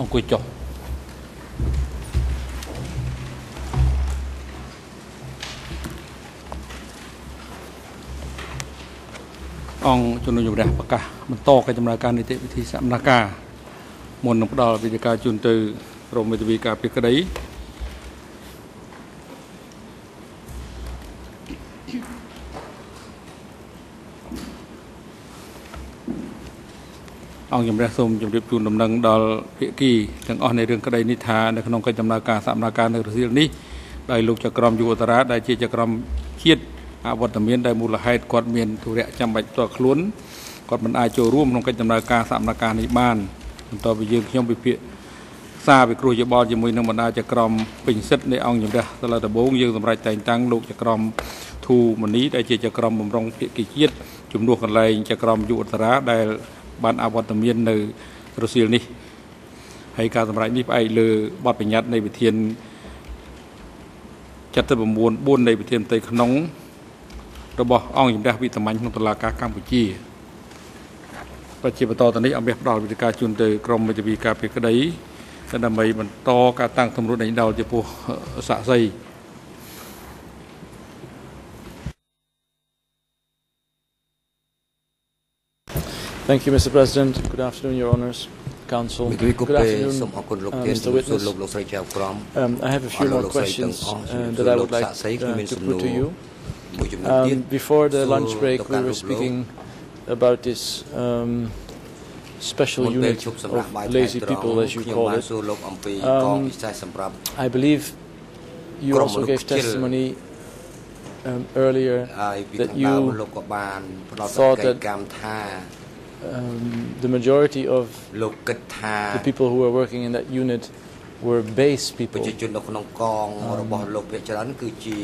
អង្គុយចុះអង្គជំនុំជម្រះប្រកាសបន្តកិច្ចដំណើរការនីតិវិធីសម្ដែងការមុននឹងផ្ដល់វិធានការជូនទៅក្រមមេធាវីការពីក្តី អង្គជំរះសូមជម្រាបជូនដំណឹងដល់ភាគីទាំងអស់នៃរឿងក្តីនេះថានៅក្នុងកិច្ចដំណើរការសម្ដែងការនៅរសៀលនេះដោយលោកចក្រមយុវតារាដែលជាចក្រមជាតិអវត្តមានដែលមូលហេតុគាត់មានទុរៈចាំបាច់ផ្ទាល់ខ្លួនគាត់មិនអាចចូលរួមក្នុងកិច្ចដំណើរការសម្ដែងការនេះបានបន្ទាប់ពីយើងខ្ញុំវិភាគសារវិគ្រោះយោបល់ជាមួយនឹងបណ្ដាចក្រមពេញសិទ្ធិនៃអង្គជំរះសាលាដំបងយើងសម្រេចតែងតាំងលោកចក្រមធូមនីដែលជាចក្រមបំរុងភាគីជាតិជំនួសកន្លែងចក្រមយុវតារាដែល បានអវត្តមាននៅរសៀលនេះហើយការសម្រេចនេះផ្អែកលើបទបញ្ញត្តិនៃវិធាន79 4នៃវិធានផ្ទៃក្នុង របស់អង្គជំរះវិសាមញ្ញក្នុងតុលាការកម្ពុជាបច្ចុប្បន្នតនេះអង្គផ្ដល់វិធានការជូនទៅក្រមមេធាវីការពីក្តីដើម្បីបន្តការតាំងទម្រួតដេញដោលចំពោះសាក់សី Thank you, Mr. President. Good afternoon, Your Honors, Council. Good afternoon, uh, Mr. Witness. Um, I have a few more questions uh, that I would like uh, to put to you. Um, before the lunch break, we were speaking about this um, special unit of lazy people, as you call it. Um, I believe you also gave testimony um, earlier that you thought that um, the majority of លោកគិតថា the people who were working in that unit were base ប្រជា people. ជននៅក្នុងកងរបស់លោកភាគច្រើនគឺជា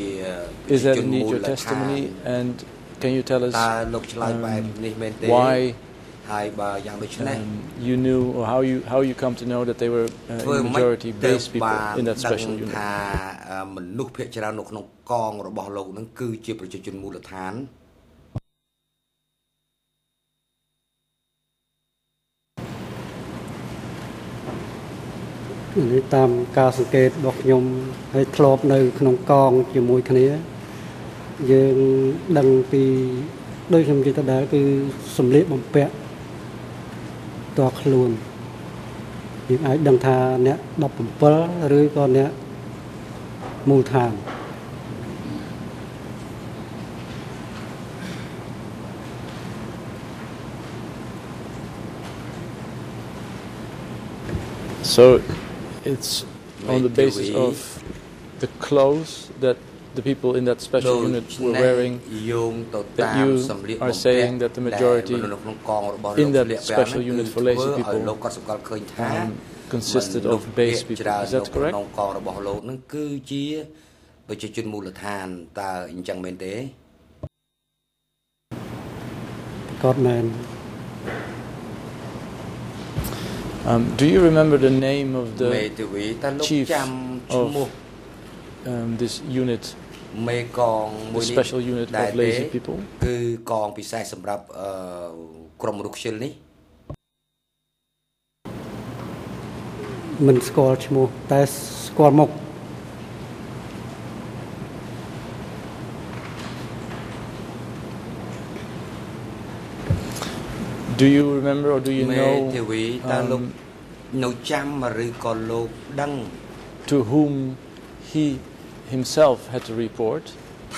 Is ប្រជា that ជន indeed មូល your ដ្ឋាន testimony? And can you tell us តើលោកឆ្លើយបែប um, នេះមែនទេ why ហើយបើយ៉ាងដូច្នេះ um, you knew or how you how you come to know that they were uh, ធ្វើ in ម៉េច majority ទើប base people បាន in that ដឹង special unit? ថាអឺមនុស្សភាគច្រើននៅក្នុងកងរបស់លោកនឹងគឺជាប្រជាជនមូលដ្ឋាន នេះតាមការសង្កេតរបស់ខ្ញុំហើយធ្លាប់នៅ ក្នុងកងជាមួយគ្នាយើងដឹងពីដូចខ្ញុំនិយាយទៅដែរគឺសម្លៀកបំពាក់តើខ្លួនយើងអាចដឹងថាអ្នក17ឬក៏អ្នកមូលដ្ឋាន So it's on the Wait, basis we- of the clothes that the people in that ដូ special ច្ unit were នេះ wearing យោងទៅ that តាម you សម្លៀក are បំពាក់ saying that the majority ដែលមនុស្សនៅក្នុងកងរបស់ in លោក that ស្លៀកពាក់ special ហ្នឹង unit គឺ for lazy ធ្វើឲ្យ people លោកគាត់សម្គាល់ឃើញថា um, consisted មនុ of ស្ស base ភាគ people. ច្រើន Is នៅ that correct? ក្នុងកងរបស់លោកហ្នឹងគឺជាប្រជាជនមូលដ្ឋានតើអញ្ចឹងមែនទេ ក៏មែន Um, do you remember the name of មេ the ធាវីតើលោក chief ចាំឈ្មោះ um, this unit, មេកងមួយ the នេះ special unit ដែរ of ទេ lazy people? គឺកងពិសេសសម្រាប់អឺក្រុមមនុស្សខ្ជិលនេះ មិនស្គាល់ឈ្មោះតែស្គាល់មុខ Do you remember or do you មេ know ធាវីតើលោក um, នៅចាំឬក៏លោកដឹង to whom he himself had to report,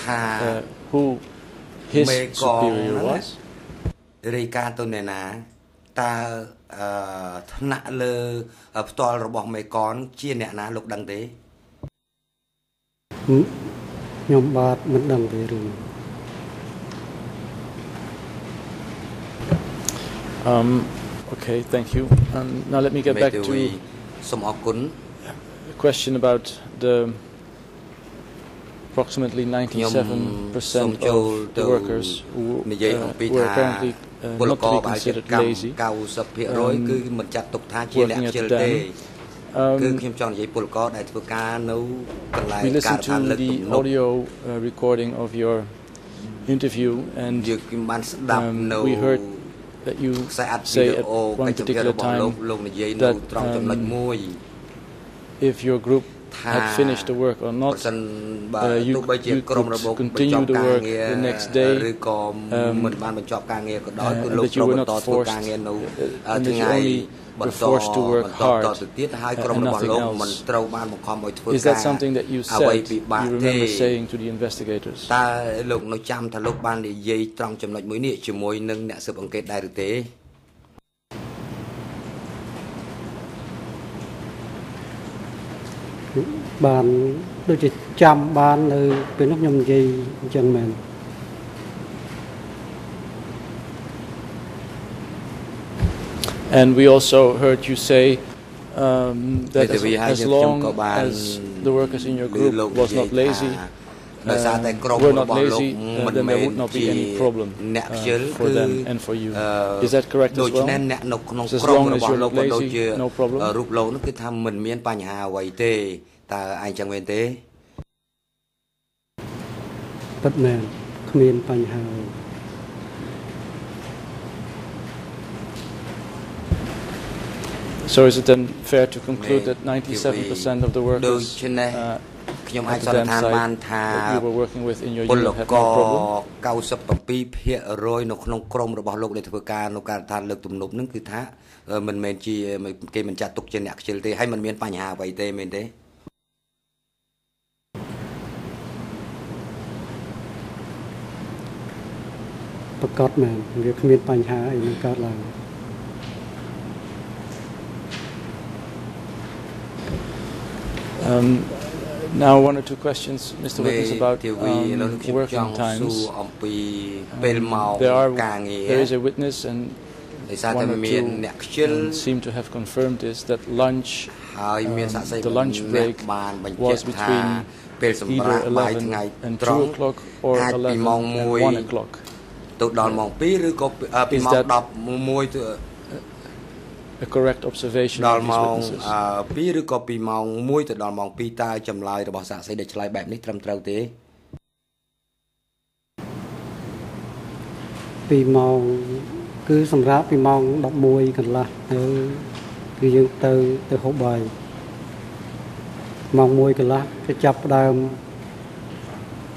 ថា uh, who his Mekong superior ហ្នឹងណា was? រាយការណ៍ទៅអ្នកណាតើអឺថ្នាក់លើផ្ទាល់របស់មេកនជាអ្នកណាលោកដឹងទេ ខ្ញុំបាទមិនដឹងទេរឿង Um, okay, thank you. Um, now let me get back to the question about the approximately 97% of the workers who uh, were apparently uh, not to be considered lazy. um, working at um, the. Um, we listened to the audio uh, recording of your interview and um, we heard that you say at one particular time that um, if your group ថា had finished the work or ប្រ not. សិនបើ uh, you- ទោះបីជា you ក្រុម could របបបញ្ចប់ continue the ការ work ងារ the next day, ឬក៏ um, មិនបានបញ្ចប់ការងារក៏ដោយ uh, គឺ and លោក that you ត្រូវ were បន្ត not ធ្វើ forced, ការងារនៅ uh, and that you ថ្ងៃ only ប were ន្ត forced to work បន្ត hard, តទៅទៀតហើយ uh, ក្រុម and របស់ nothing លោក else. មិនត្រូវបានបង្ខំឲ្យធ្វើ Is ការ that something that you អ្វី said, ពិបាក you ទេ remember saying to the investigators? តើលោកនៅចាំថាលោកបាននិយាយត្រង់ចំណុចមួយនេះជាមួយនឹងអ្នកស៊ើបអង្កេតដែរឬទេ បានដូចជាចាំបាននៅពេលនោះខ្ញុំនិយាយអញ្ចឹងមែន And we also heard you say um, that ពេល as, ទៅវាហើយ as ខ្ញុំ long ក៏បាន as the workers in your ឮ group លោក was និយាយ not lazy, ថាដោយសារតែក្រុម were រ not របស់លោក lazy, មិន uh, then មែ there ន would not be ជា any problem អ្នក uh, ខ្ជិល for គឺ them and for you. អឺ Is that correct ដូ as ច្នេះ well? អ្នកនៅក្នុង So as ក្រុម long as របស់ you're លោក not ក៏ដូច lazy, ជា no problem. រូបលោកនោះគឺថាមិនមានបញ្ហាអ្វីទេ តើឯងចឹងមែនទេពិតមែនគ្មានបញ្ហាទេ So is it then fair to conclude that 97% of the ដូ workers ច្នេះ uh, ខ្ញុំអាច at សន្និ the ដ្ឋាន dam បាន site ថា that you were working with in your ពល unit had ក no problem? 97%នៅក្នុងក្រុមរបស់លោកដែលធ្វើការនៅការដ្ឋានលើកទំនប់ហ្នឹងគឺថាអឺមិនមែនជាគេមិនចាត់ទុកជាអ្នកខ្ជិលទេហើយមិនមានបញ្ហាអ្វីទេមែនទេ ប្រកបមែនវាគ្មានបញ្ហាអីនឹងកើតឡើង Um, now, one or two questions, Mr. មេ Witness, about ធាវីឥឡូវ um, ខ្ញុំច working ង់សួរ times. អំពីពេលម៉ោង There are ការងារ there is a witness, and ដោយសារតែ one or មាន two អ្នកខ្ជិល um, seem to have confirmed this that lunch ហើយមានសាក់សី the lunch អ្នក break បានបញ្ជា was ក់ថា between ពេលសម្រា either កបាយ 11 ថ្ងៃ and ត្រង់ 2 o'clock or អាចពីម៉ោង 11 and 1 1 o'clock. ទៅដល់ម៉ោង2ឬក៏ពីអឺពី Is ម៉ោង that- 11ទៅ A correct observation ដ of ល់ these ម៉ោង witnesses. អឺ2ឬក៏ពីម៉ោង1ទៅដល់ម៉ោង2តើចម្លើយរបស់សាក់សីដែលឆ្លើយបែបនេះត្រឹមត្រូវទេពីម៉ោងគឺសម្រាប់ពីម៉ោង11កន្លះទៅគឺយើងទៅទៅហូបបាយម៉ោង1កន្លះគេចាប់ផ្ដើម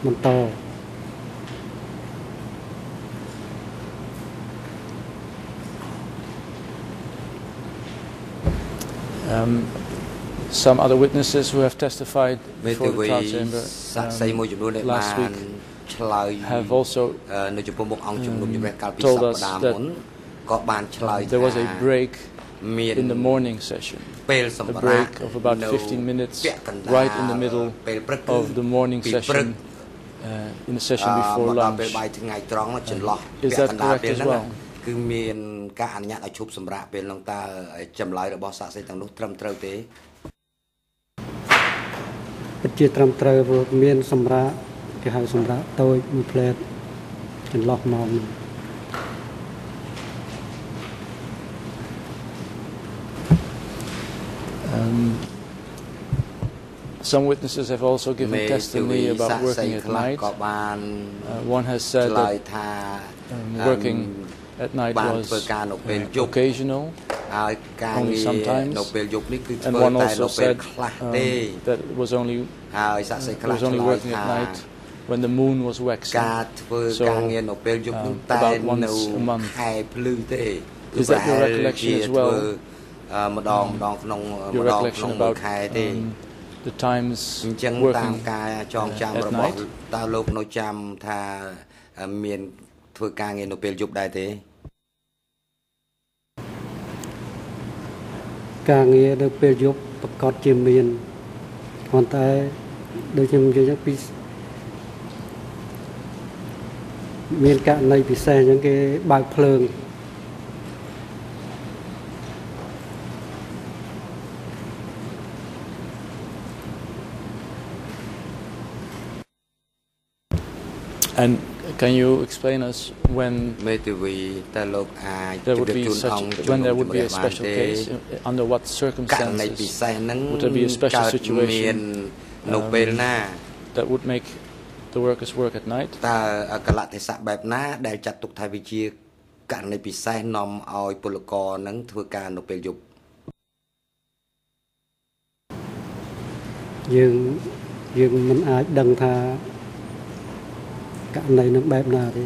បន្ត um, some other witnesses who have testified before the trial chamber um, last week have also um, told us that there was a break in the morning session. A break of about 15 minutes right in the middle of the morning session uh, in the session before lunch. uh, is that correct as well? គឺមានការអនុញ្ញាតឲ្យឈប់សម្រាកពេលហ្នឹងតើចម្លើយរបស់សាក់សីទាំងនោះត្រឹមត្រូវទេពិតជាត្រឹមត្រូវព្រោះមានសម្រាប់គេហៅសម្រាប់តូចមួយផ្លែតចន្លោះម៉ោងហ្នឹង Um, some witnesses have also given មេធាវី testimony សា about ក់សី working at ខ្លះ night. ក៏បាន Uh, one has ឆ្ said លើយ that ថា um, អឺ working at night បាន was ធ្វើការនៅពេល uh, យប់ occasional, ហើយការ Only ងារ sometimes. នៅពេលយប់នេះគឺ and ធ្វើ one តែ also នៅពេល said ខ្លះ um, ទេ that it was only ហើយសាក់សី it ខ្លះ was ឆ្ only លើយ working ថា at night when the moon was waxing. ការធ្វើ So, ការងារនៅពេលយប់នោះ um, តែ about នៅ once a month. ខែភ្លឺទេ Is that your ប្រហែល recollection ជា as well? ធ្វើអឺម្ដងម្ដងក្នុង Your ម្ដង recollection ក្នុងមួយ about ខែទេ um, the times អញ្ចឹងតាម working ការចងចាំ at របស់ night? តើលោកនៅចាំថាអឺមានធ្វើការងារនៅពេលយប់ដែរទេ ការងារនៅពេលយប់ប្រកាសជាមានប៉ុន្តែដូចខ្ញុំនិយាយចឹងពីមានករណីពិសេសអញ្ចឹងគេបើកភ្លើង And can you explain us when មេធាវីតើលោកអាច there ជ would ម្រាប be ជូន such អង្គ when there would be a ជំរាបបាន special ទេ case uh, under what ករណីពិ circumstances សេសហ្នឹង Would there be a special កើត situation, មាននៅពេលណា that would make the workers work at night តើកលៈទេសៈបែបណា ដែលចាត់ទុកថាវាជា ករណីពិសេសនាំឲ្យពលករនឹងធ្វើការនៅពេលយប់ យើងយើងមិនអាចដឹងថា ករណីនឹងបែបណាទេ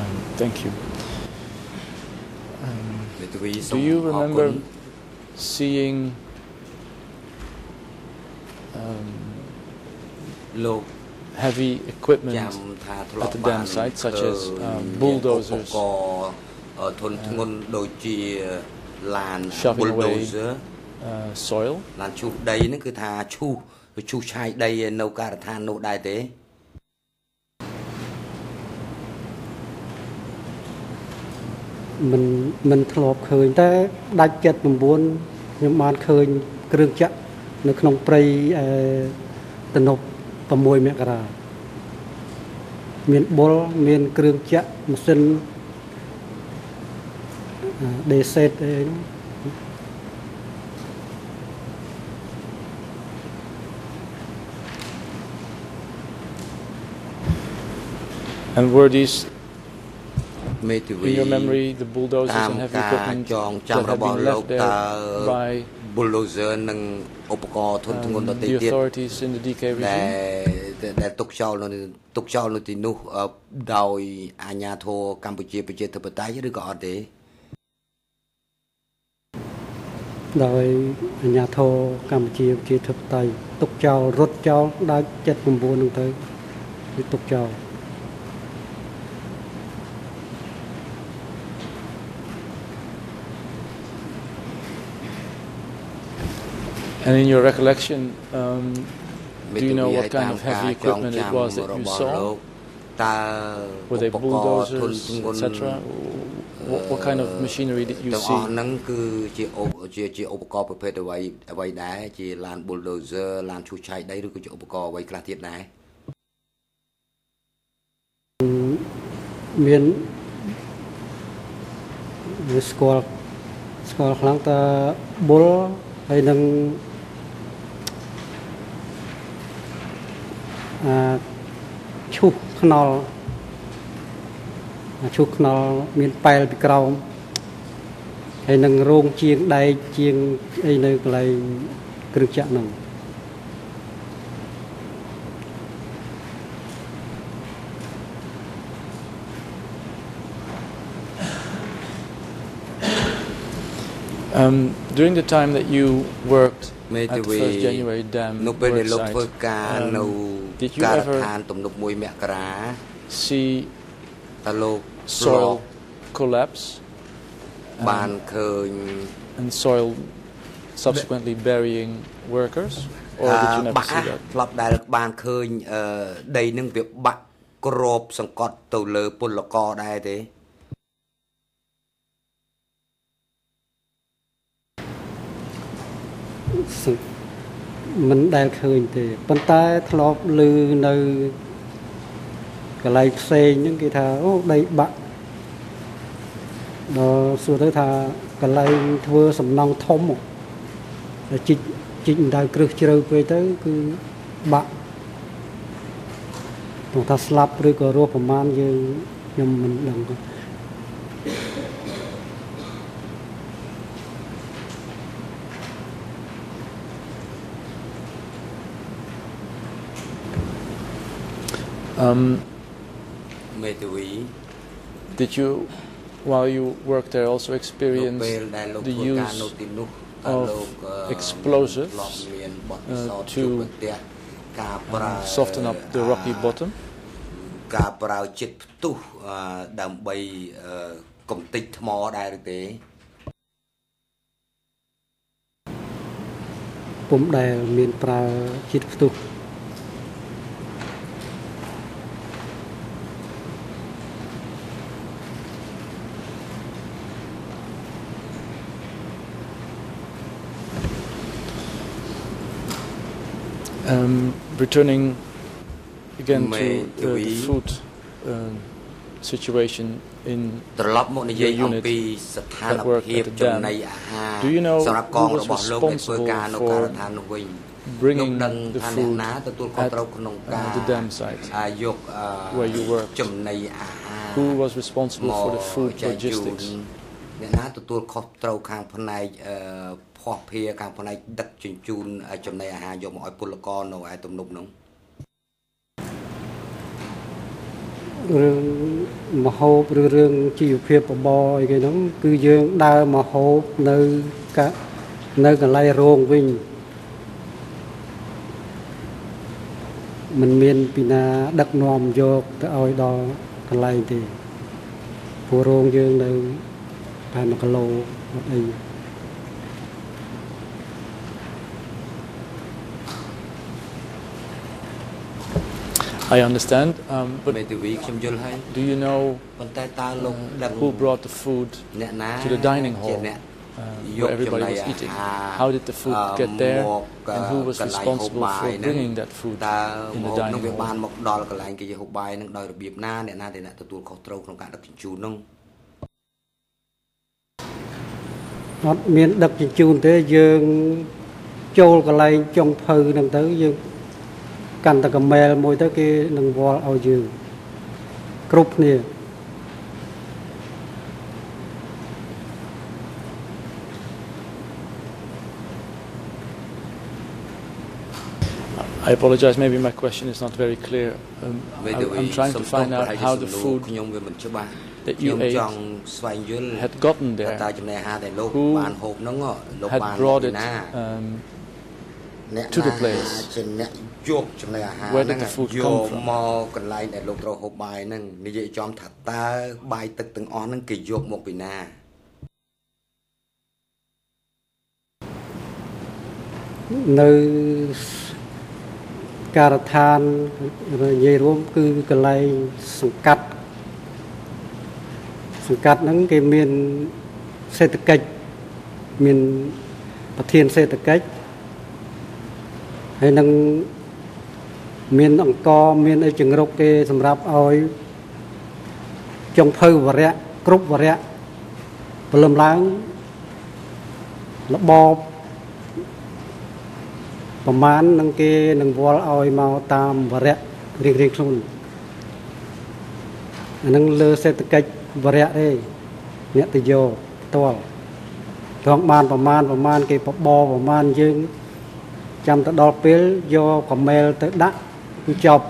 Um, thank you. មេធាវីសូ Do ម you អរគុណ remember seeing um, លោក heavy equipment ចាំថាធ្លាប់ at the បាន dam site, such as, ឃើញ um, មាន bulldozers ឧបករណ៍អឺធនធ្ងន់ដូចជាឡាន Shoving away bulldozer uh, soil? ឡានឈូសដីហ្នឹងគឺថាឈូសឈូសឆាយដីនៅការដ្ឋាននោះដែរទេ មិនមិនធ្លាប់ឃើញតែដាច់ចិត្ត9ខ្ញុំបានឃើញគ្រឿងចាក់នៅក្នុងព្រៃអឺតំណប់ 6មករាមានបុលមានគ្រឿងចាក់ម៉ាស៊ីនដេសេតអីហ្នឹង And were these, មេធាវី in your memory, the bulldozers តាម and heavy ការ equipment ចង that ចាំ had របស់ been លោក left តើ there by bulldozer និងឧបករណ៍ធនធ្ងន់ដ um, ទៃ the ទៀត authorities in the DK ដែល region? ដែលទុកចោលនៅទុកចោលនៅទីនោះអឺដោយអាជ្ញាធរកម្ពុជាប្រជាធិបតេយ្យឬក៏អត់ទេដោយអាជ្ញាធរកម្ពុជាប្រជាធិបតេយ្យទុកចោលរត់ចោលដាច់ចិត្ត9ហ្នឹងទៅគឺទុកចោល And in your recollection, um, មេ do you ធា know វី what ឲ្យ kind តាម of ការ heavy ចង equipment ចាំ it was that រ you របស់លោ saw? កតើ Were they ឧបករណ៍ធន bulldozers, ធ្ងន់ etc.? What, what kind of machinery did you ទាំងអស់ see? ហ្នឹងគឺជាឧបជាជាឧបករណ៍ប្រភេទអ្វីអ្វីដែរជាឡាន bulldozer ឡានឈូសឆាយដីឬក៏ជាឧបករណ៍អ្វីខ្លះទៀតដែរ មានវាស្គាល់ស្គាល់ខ្លាំងតើបុលហើយនឹង ឈូសខ្នល់អាឈូសខ្នល់មានប៉ែលពីក្រោមហើយនឹងរោងជាងដែកជាងអីនៅកន្លែងគ្រឿងចក្រហ្នឹង Um, during the time that you worked មេ at ធា the វី first January dam នៅពេលដែលលោក work ធ្វើ site, ការ um, នៅ did you ការ ever ដ្ឋានទំនប់មួយមករា see តើលោក soil collapse បានឃើញ and soil subsequently burying workers, or did you អឺ never បាក់ see that? ធ្លាប់ដែលបានឃើញអឺដីនឹងវាបាក់ក្របសង្កត់ទៅលើពលករដែរទេ សឹក មិនដែលឃើញទេប៉ុន្តែធ្លាប់ឮនៅកន្លែងផ្សេងហ្នឹងគេថាអូដីបាក់ដល់សួរទៅថាកន្លែងធ្វើសំណង់ធំតែជីកជីកដៅគ្រឹះជ្រៅពេកទៅគឺបាក់ព្រោះថាស្លាប់ឬក៏រស់ប្រមាណយើងខ្ញុំមិនដឹងទេ Um, មេធាវី did you, while you worked there, also នៅ experience ពេលដែលលោក the ធ្វើការ use នៅទីនោះតើ of លោកអឺ explosives, ធ្លាប់មានបទពិសោធន៍ uh, ជួប to ប្រទះការប្រើ uh, soften up the rocky អា bottom? ការប្រើចិត្តផ្ទុះអឺដើម្បីអឺកំទេចថ្មដែរឬទេ ពុំដែលមានប្រើជាតិផ្ទុះ Um, returning again May to the, the we- food um, situation in ត្រឡប់មកនិយាយ Your អំ unit ពីស្ថាន that work ភាព at the ចំណី dam. អាហារ Do you know សម្រាប់កង who was របស់លោកដែលធ្វើការនៅ responsible កា for រដ្ឋាននោះវិញ bringing លោកដឹង the ថាអ្នក food ណាទទួលខុស at ត្រូវក្នុងការ uh, the dam site អាយកអឺ where you worked? ចំណីអាហារ Who was responsible for the food ចែកជូន logistics? អ្នកណាទទួលខុសត្រូវខាងផ្នែកអឺ ភ័ស្តុភារខាងផ្នែកដឹកជញ្ជូនចំណីអាហារយកមកឲ្យពលករនៅឯទំនប់នោះរឿងមហូបឬរឿងជីវភាពបបរអីគេហ្នឹងគឺយើងដើរមហូបនៅកនៅកន្លែងរោងវិញมันមានពីណាដឹកនាំយកទៅឲ្យដល់កន្លែងទេព្រោះរោងយើងនៅប្រហែល1គីឡូអត់អី I understand, um, but មេធាវីខ្ញុំយល់ហើយ do you know ប៉ុន្តែតើលោកដឹង who brought the food អ្នកណា to the dining ជា hall អ្នក uh, យក where everybody ចំណី was អា eating? ហារ How did the food អឺ get there, មក and who was កន្លែងហូប responsible បាយ for ហ្នឹង bringing that food តើ in ម the ហូបនោះ dining វាបាន hall? មកដល់កន្លែងគេហូបបាយហ្នឹងដោយរបៀបណាអ្នកណាដែលអ្នកទទួលខុសត្រូវក្នុងការដឹកជញ្ជូនហ្នឹងអត់មានដឹកជញ្ជូនទេយើងចូលកន្លែងចុងភៅហ្នឹងទៅយើង កាន់តែកមែលមួយទៅគេនឹងវល់ឲ្យយើងគ្រប់គ្នា I apologize, maybe my question is not very clear. Um, មេ I, ធាវី I'm trying សុំ to ទោស find ប្រ out ហែលជា how សំ the ណួរ food ខ្ញុំវាមិនច្បាស់ that ខ្ញុំ you ate ចង់ស្វែងយល់ had gotten ថា there តើចំណីអាហារដែលលោក Who បានហូបហ្នឹងលោក had បាន brought ពី it ណា um, អ្នក to the ណា place ជាអ្នកយកចំណីអាហារ Where ហ្នឹង did the food យ come ក from? មកកន្លែងដែលលោកត្រូវហូបបាយហ្នឹងនិយាយចំថាតើបាយទឹកទាំងអស់ហ្នឹងគេយកមកពីណានៅការដ្ឋាននិយាយរួមគឺកន្លែងសង្កាត់សង្កាត់ហ្នឹងគេមានសេដ្ឋកិច្ចមានប្រធានសេដ្ឋកិច្ច ហើយនឹងមានអង្គមានអីចង្រុកគេសម្រាប់ឲ្យចុងភៅវរៈគ្រប់វរៈព្រលឹមឡើងរបបប្រមាណនឹងគេនឹងវល់ឲ្យមកតាមវរៈរៀងរៀងខ្លួនអានឹងលើសេដ្ឋកិច្ចវរៈទេអ្នកទៅយកផ្ទាល់ត្រង់បានប្រមាណប្រមាណគេបបរប្រមាណយើង ចាំទៅដល់ពេលយកកំមែលទៅដាក់គឺចប់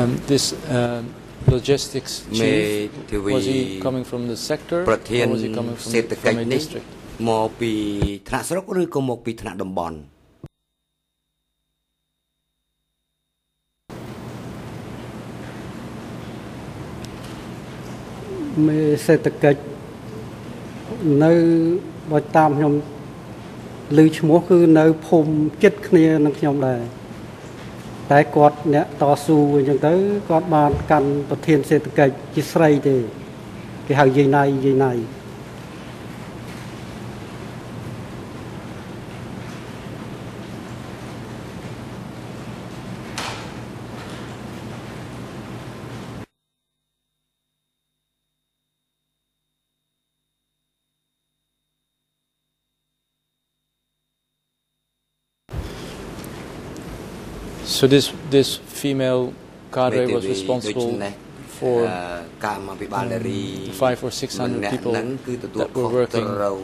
um, this um, logistics មេ chief. ធាវី Was he coming from the sector ប្រធាន or was he coming from, សេដ្ឋកិច្ច from a នេះ district? មកពីថ្នាក់ស្រុកឬក៏មកពីថ្នាក់តំបន់ មេសេដ្ឋកិច្ចនៅបើតាមខ្ញុំឮឈ្មោះគឺនៅភូមិចិត្តគ្នានឹងខ្ញុំដែរតែគាត់អ្នកតស៊ូអញ្ចឹងទៅគាត់បានកាន់ប្រធានសេដ្ឋកិច្ចជាស្រីទេគេហៅយាយណៃយាយណៃ So this this female មេ cadre ធា was វីដូច្ responsible នេះ for អឺកម្មាភិបាលនារី five or 600ម្នាក់ people ហ្នឹងគឺទទួល that ខុ were ស working ត្រូវ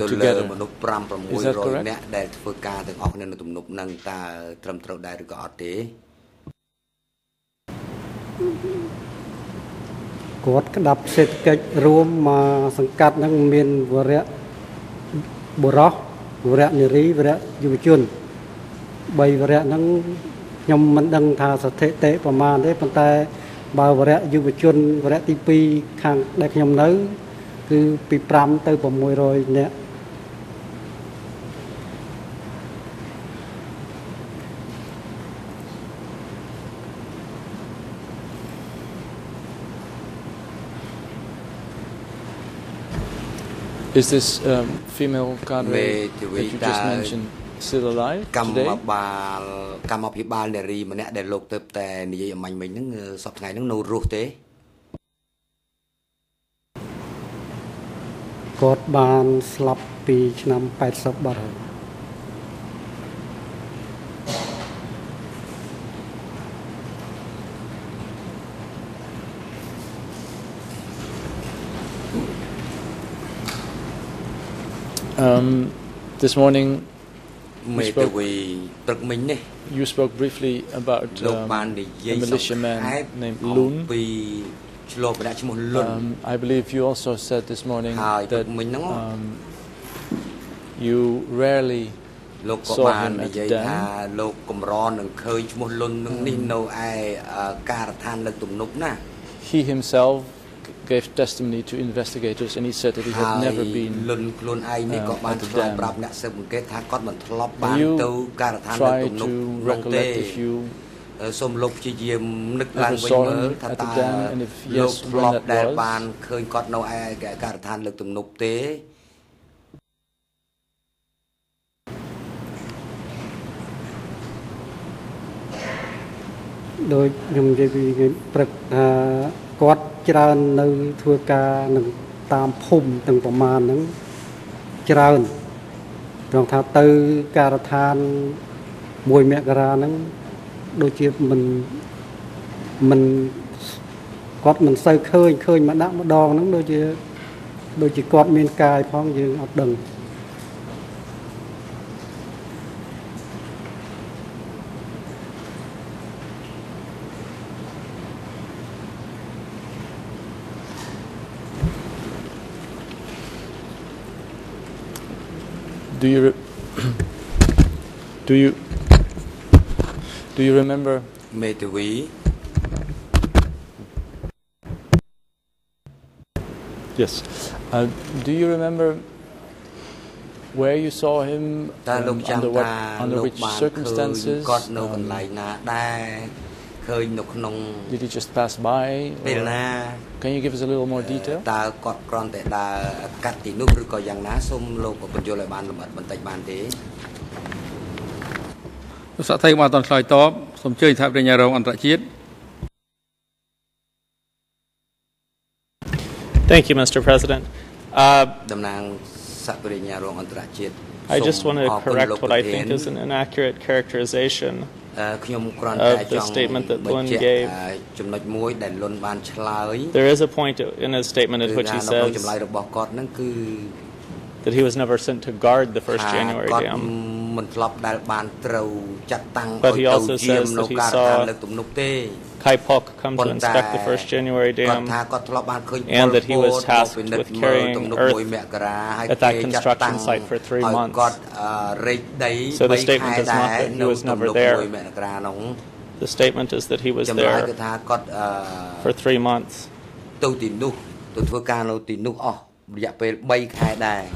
ទៅលើ together. មនុស្ស5 Is that correct? 600នាក់ដែលធ្វើការទាំងអស់គ្នានៅទំនប់ហ្នឹងតើត្រឹមត្រូវដែរឬក៏អត់ទេគាត់ក្តាប់សេដ្ឋកិច្ចរួមមកសង្កាត់ហ្នឹងមានវរៈបុរសវរៈនារីវរៈយុវជន 3វរៈហ្នឹងខ្ញុំមិនដឹងថាស្ថិតិប្រមាណទេប៉ុន្តែបើវរៈយុវជនវរៈទី2ខាងដែលខ្ញុំនៅ គឺពី5ទៅ600នាក់ម Is this um, female cadre May that we you just die- mentioned still alive កម្ម today? បាលកម្មភិបាលនារីម្នាក់ដែលលោកទៅតែនិយាយអំញ្ញមិញហ្នឹងអឺសប្តាហ៍ថ្ងៃហ្នឹងនៅរស់ទេ គាត់បានស្លាប់ពីឆ្នាំ80បាត់ហើយ Um, this morning មេតាវីព្រឹកមិញនេះ you spoke briefly about លោក um, បាននិយាយ a militiaman សង្ខេប named អំ Loon. ពីឆ្លោកម្នាក់ឈ្មោះលុន Um, I believe you also said this morning Hai, that mình nó- um, you rarely លោកក៏ saw បាន him និ at យាយ Dam. ថាលោកកំរនឹងឃើញឈ្មោះលុននឹងនេះនៅឯអឺការដ្ឋានលើកទំនប់ណា he himself g- gave testimony to investigators and he said that he ហើ had យ never been លុនខ្លួនឯងនេះ uh, ក៏បាន at the ឆ្លើយ dam. ប្រាប់អ្នកស៊ើបអង្កេតថាគាត់មិនធ្លាប់បាន you ទៅការដ្ឋានលើក try ទំនប់ to នោះទេ recollect if you អឺសូមលោកព្យាយាមនឹកឡើងវិញ saw មើល him ថា at តើ the dam and if លោក yes, ធ្លាប់ when that ដែល was? បានឃើញគាត់នៅឯការដ្ឋានលើកទំនប់ទេ ដោយខ្ញុំនិយាយពីថ្ងៃព្រឹកថាគាត់ ច្រើននៅធ្វើការនឹងតាមភូមិទាំងប្រមាណហ្នឹងច្រើនត្រង់ថាទៅការដ្ឋានមួយមករាហ្នឹងដូចជាមិនមិនគាត់មិនសូវឃើញឃើញមកដាក់ម្ដងហ្នឹងដូចជាដូចជាគាត់មានកាយផងយើងអត់ដឹង do you do you do you remember? Met we. Yes. Uh, do you remember where you saw him um, under what under which circumstances? Um, ឃើញនៅក្នុង did he just pass by ពេល or- ណា can you give us a little more detail តើគាត់គ្រាន់តែដើរកាត់ទីនោះឬក៏យ៉ាងណាសូមលោកបញ្យល់ឲ្យបានលម្អិតបន្តិចបានទេលោកសក្តិមកអត់ទាន់ឆ្លើយតបសូមអញ្ជើញថាប្រញ្ញារងអន្តរជាតិ Thank you, Mr. President. Uh, តំណាងសហប្រញ្ញារងអន្តរជាតិ I just want to correct what I think is an inaccurate characterization of the statement that Lun gave. There is a point in his statement at which he says that he was never sent to guard the first January dam. But he also says that he saw Kai Pok come to inspect the first January dam and that he was tasked with carrying earth at that construction site for three months. So the statement is not that he was never there. The statement is that he was there for three months.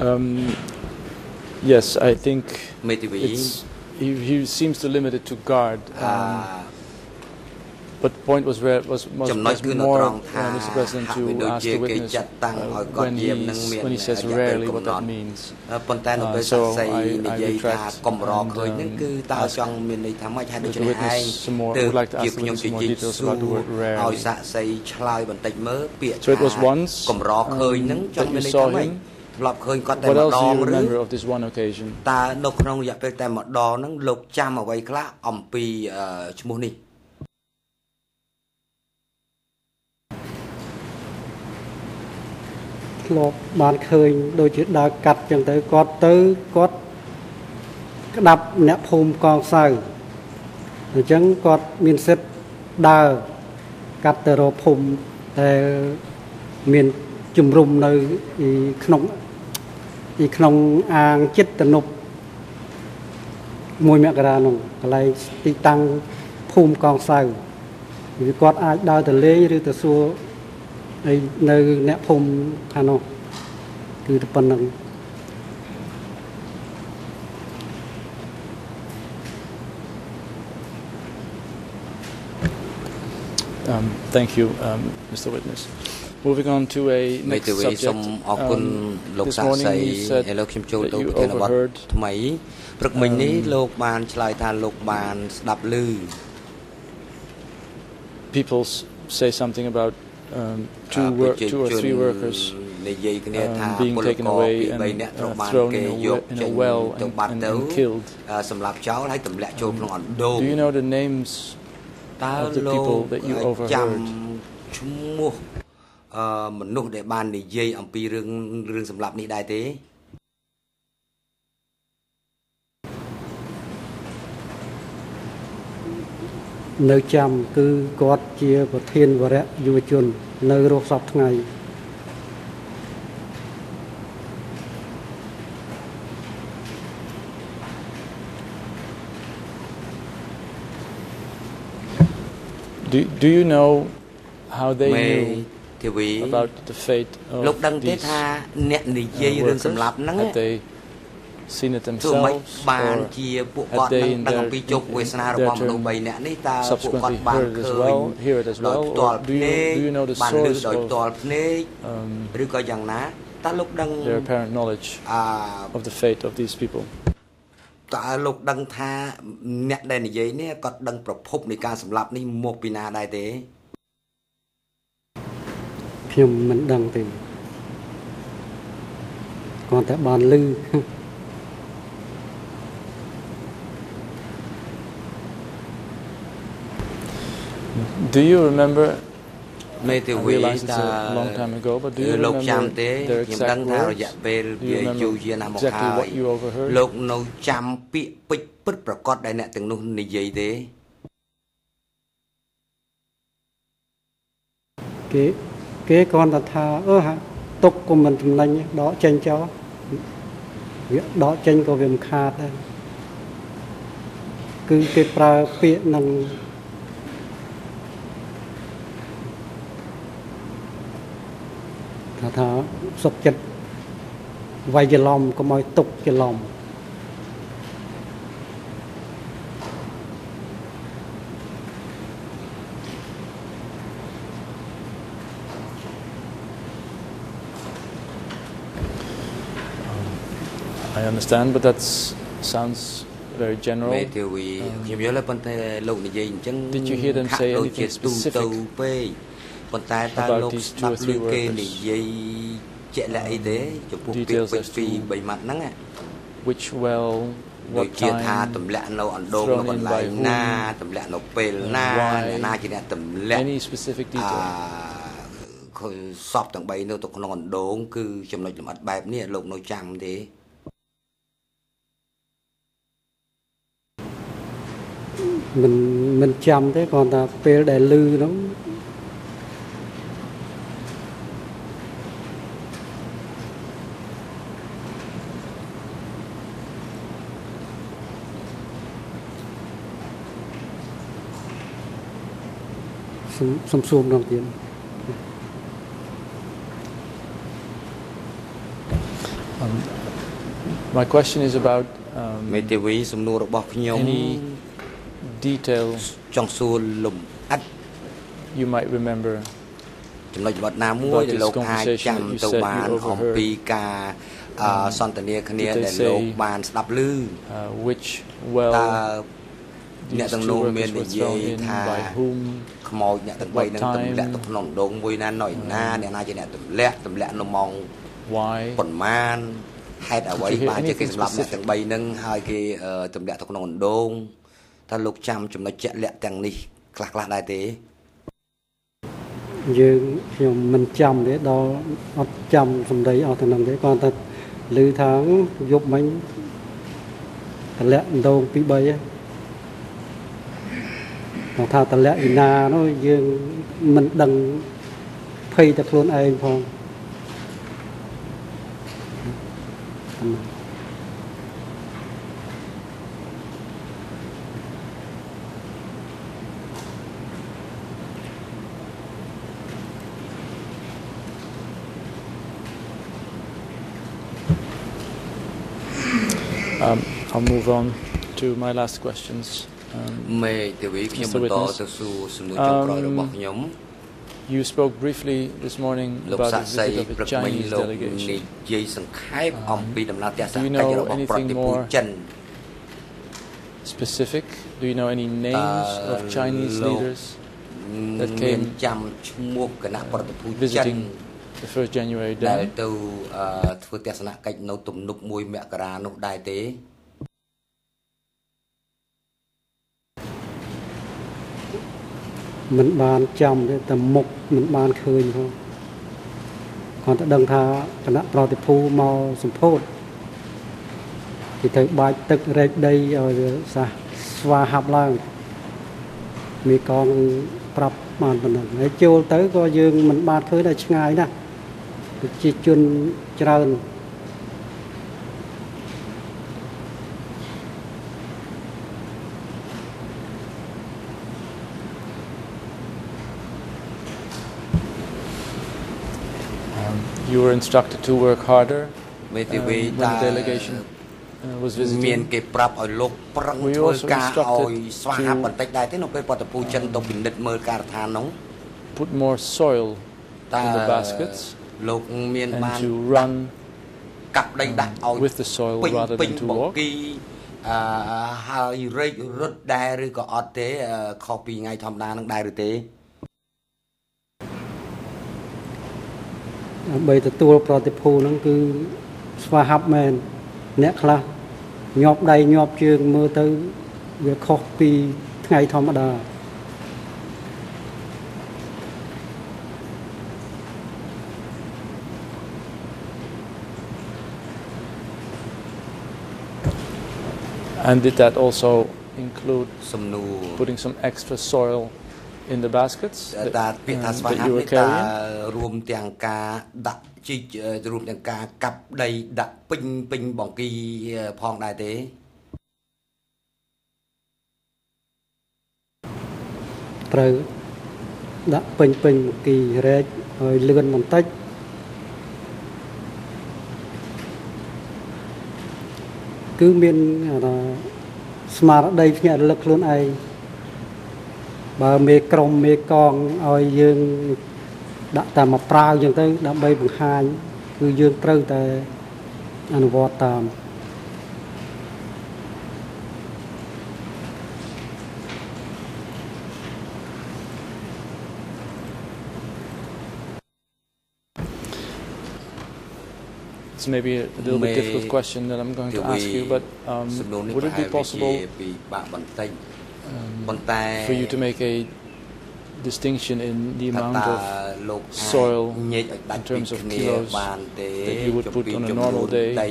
Um, yes, I think he, he, seems to limit it to guard. Um, but the point was where was, was, ចំណុច was គឺនៅ more ត្រង់ថា uh, Mr. President ហាក់បី to ដូច ask ជា the គេ witness ចាត់តាំង uh, ឲ្យគាត់ when យាម he នឹងមាន when he says រយៈពេល rarely កំ what ណ that ត់ means ប៉ុន្តែនៅ Uh, ពេល so សាក់សី I- និ I យាយថា retract កំរ and, ឃើញហ្នឹង um, គឺតើ ask ចង់មានន័យថាម៉េចហើយដូ the ច្នេះ witness ឯង some more- ទើប would like to ask ជា the ខ្ញុំ witness ជ some more ជែក details សួរ about the word rarely. ឲ្យសាក់សីឆ្លើយបន្តិចមើលពាក្យ So it was ថា once, កំរឃើញហ្នឹង um, ចង់មានន័យ that you ថា saw ម៉េច him. ធ្លាប់ឃើញគាត់តែ what ម្ else ដ do ង you ឬ remember of this one occasion តើនៅក្នុងរយៈពេលតែម្ដងហ្នឹងលោកចាំអ្វីខ្លះអំពីអឺឈ្មោះនេះ ធ្លាប់បានឃើញដូចជាដើរកាត់ចឹងទៅគាត់ទៅគាត់ក្តាប់អ្នកភូមិកងសៅអញ្ចឹងគាត់មានសិទ្ធិដើរកាត់ទៅរកភូមិដែលមានជំរុំនៅទីក្នុងទីក្នុងអាងចិត្តទំនប់មួយមករានោះកន្លែងទីតាំងភូមិកងសៅគឺគាត់អាចដើរទៅលេងឬទៅសួរ ហើយនៅអ្នកភូមិខាងនោះគឺតែប៉ុណ្្នឹង Um, thank you, um, Mr. Witness. Moving on to a មេ next ធាវីសូម subject. អរគុណ Um, លោក this សាស្ morning ត្រី you said ឥឡូវខ្ញុំចូល that ទៅ you ប្រធានបទ overheard ថ្មីព្រឹកមិញនេះ um, លោកបានឆ្លើយថាលោកបានស្ដាប់ឮ people s- say something about um, two, អ่า wor- ប្រជា two or ជន three workers និយាយគ្នាថា um, being ពល taken ករ away ពី and 3នាក់ត្រូវ uh, បាន thrown គេ in a, យក we- in ចេ a ញ well ទៅ and, បាត់ and, ទៅ and killed. អ่าសម្រាប់ចោលហើយទម្លាក់ចូលក្នុងអណ្ដូង Do you know the names តើ of the លោក people that you ចាំ overheard? ឈ្មោះអឺមនុស្សដែលបាននិយាយអំពីរឿងរឿងសម្លាប់នេះដែរទេ នៅចាំគឺគាត់ជាប្រធានវរៈយុវជន នៅរស់សពថ្ងៃ Do, do you know how they មេ knew ធាវី about the fate លោក of ដឹងទេ these ថាអ្នកនិ uh, យាយរឿង workers? សម្លាប់ហ្នឹង Had they seen it ទោះមិន themselves បាន or ជាពួក had គាត់ they នឹង in ដឹង their- អំពីជោគវាសនា in របស់ their មនុស្ស turn 3នាក់នេះតើពួកគាត់ subsequently បាន heard it as ឃើញ well, hear it as ដោយ well, ផ្ទាល់ or ភ្ do នែ you, ក do you know the បានឮ source ដោយ of ផ្ទាល់ភ្នែក um, ឬក៏យ៉ាងណាតើលោកដឹង their apparent knowledge អឺ of the fate of these people? តើលោកដឹងថាអ្នកដែលនិយាយនេះគាត់ដឹងប្រភពនៃការសម្លាប់នេះមកពីណាដែរទេខ្ញុំមិនដឹងទេគាត់តែបានលឺ Do you remember? មេធា I វី realize it's តើ a long time ago, but do you លោកចាំ remember ទេ their ខ្ញុំដឹង exact ថារ words? យៈពេល Do you វា remember យូរយារណាស់មក exactly ហើយ what you overheard? លោកនៅចាំពាក្យពេចន៍ពិតប្រកបដែលអ្នកទាំងនោះនិយាយទេគេគេគ្រាន់តែថាអឺហាទុកក៏មិនចំណេញដកចេញចោលវាដកចេញក៏វាមិនខាតដែរគឺគេប្រើពាក្យនឹង ថាថាសុខចិត្តវាយច្រឡំកុំឲ្យទុកច្រឡំ I understand, but that sounds very general. មេធាវីខ្ញុំយល់ហើយប៉ុន្តែលោកនិយាយអញ្ចឹង Did you hear them ហាក់ say ដូចជា anything ទូទៅ specific ពេក ប៉ុន្តែតើ about លោក these ស្ two ដា or ប់ three ឮគេ workers? និយាយជាក់លាក់អីទេចំពោះពាក្យ Details ពេច as ន៍ពីរ to បីម៉ាត់ហ្នឹងណា Which well, ដូច what ជាថា time, ទម្លាក់នៅអណ្ដូង thrown នៅក in ន្លែ by ង whom, ណាទម្លាក់នៅពេលណា why, អ្នកណាជាអ្នកទម្លាក់ any specific អា detail. ឃើញសពទាំង3នៅទៅក្នុងអណ្ដូងគឺចំណុចលម្អិតបែបនេះលោកនៅចាំទេមិនមិនចាំទេគ្រាន់តែពេលដែលលឺហ្នឹង សំសំសួរម្ដងទៀត My question is about មេ um, ធាវីសំណួររបស់ខ្ញុំ any detail ចង់សួរលំអិត you might remember ចំណុចបត់ណាមួយ About ដែល this លោកអាចចាំ conversation that you ទៅ said you បាន overheard. អំពីការអឺសន្ទនាគ្នា did they ដែល say, លោកបានស្ដាប់ឮ uh, which តើ well អ្នក these ទាំង two នោះមាន workers និ were យាយ thrown in ថា by whom ខ្មោចអ្នកទាំងបី What នឹងទម្លាក់ time? ទៅក្នុងដងមួយណាណយណាអ្នកណាជាអ្នកទម្លាក់ទម្លាក់នៅម៉ោង why ប៉ុន្មានហេតុអ្វី Did you hear បានជាគេ anything សម្លាប់អ្នក specific? ទាំងបីនឹងហើយគេអឺទម្លាក់ទៅក្នុងអណ្ដូងតើលោកចាំចំណុចជាក់លាក់ទាំងនេះខ្លះខ្លះៗដែរទេយើងខ្ញុំមិនចាំទេដល់អត់ចាំសម្ដីអស់ទៅនឹងទេគ្រាន់តែឮថាយប់មិញតម្លាក់ដងពី3ហ្នឹងគាត់ ថាតម្លាក់ឯណានោះយើងមិនដឹងភ័យតែខ្លួនឯងផង um, I'll move on to my last questions um, មេធាវីខ្ញុំ Mr. បន្ត Witness. ទៅសួរសំណួរចុងក្រោយ Um, របស់ខ្ញុំ You spoke briefly this morning លោក about សា the ក់សី visit of ព្រឹ a កមិញ Chinese លោកនិ delegation. យាយសង្ខេបអំពីដំណើរទស្សន Do you កិច្ច know របស់ប្រ anything តិភូ more ចិន Specific? Do you know any names of Uh, Chinese Lo- leaders that មាន came ចាំឈ្មោះគណៈប្រតិភូចិន visiting the first January ដែល dam? ទៅអឺធ្វើទស្សនកិច្ចនៅទំនប់មួយមករានោះដែរទេ មិនបានចាំទេតែមុខមិនបានឃើញផងគាត់តែដឹងថាគណៈប្រតិភូមកសម្ពោធគេទៅបាច់ទឹករែកដីឲ្យវាសះស្វាហាប់ឡើងមេកងគឺប្រាប់បានប៉ុណ្ណឹងហើយចូលទៅក៏យើងមិនបានឃើញដល់ឆ្ងាយណាស់ប្រជាជនច្រើន Um, you were instructed to work harder មេធា um, វី when តា the delegation uh, was មាន visiting. គេប្រាប់ឲ្យលោកប្រឹង Were you ធ្វើ also ការ instructed ឲ្យស្វាហាប់ to- បន្តិចដែរទេនៅពេលប្រតិភូចិនទៅពិនិត្យមើលការដ្ឋាននោះ Put more soil តើ in the baskets លោកមានបាន and to run កាប់ដីដាក់ឲ្យ with the soil ពេញ rather ពេញ than to ប walk. ង្គីអឺហើយរែករត់ដែរឬក៏អត់ទេអឺខុសពីថ្ងៃធម្មតានឹងដែរឬទេ ដើម្បីទទួលប្រតិភូហ្នឹងគឺស្វាហាប់មែនអ្នកខ្លះញាប់ដៃញាប់ជើងមើលទៅវាខុសពីថ្ងៃធម្មតា And did that also include សំណួរ putting some extra soil in the baskets that, តាពាក្យថា um, ស្វា that ហាប់ you នេះ were តើ carrying? រួមទាំងការដាក់ជីកអឺរួមទាំងការកាប់ដីដាក់ពេញពេញបង្គីអឺផងដែរទេ ត្រូវដាក់ពេញពេញមកគីរែកឲ្យលឿនបន្តិចគឺមានអាថាស្មារតីភ្ញាក់រលឹកខ្លួនឯង បើមេក្រុមមេកងឲ្យយើងដាក់តែមកប្រាវអញ្ចឹងទៅ ដើម្បីបង្ហាញគឺយើងត្រូវតែអនុវត្តតាម It's maybe a little bit May- difficult question that I'm going to ask you, but um, សំណួរនេះ would ប្រ it ហែ be លវាជា possible ពិ បាកបន្តិច um, ប៉ុន្តែ for you to make a distinction in the ថា amount តើ of លោកអាច soil ញែកឲ្យដាច់ in terms ពី of គ្នា kilos បានទេ that you would ចំ put ពី on a ចំ normal នួន day ដី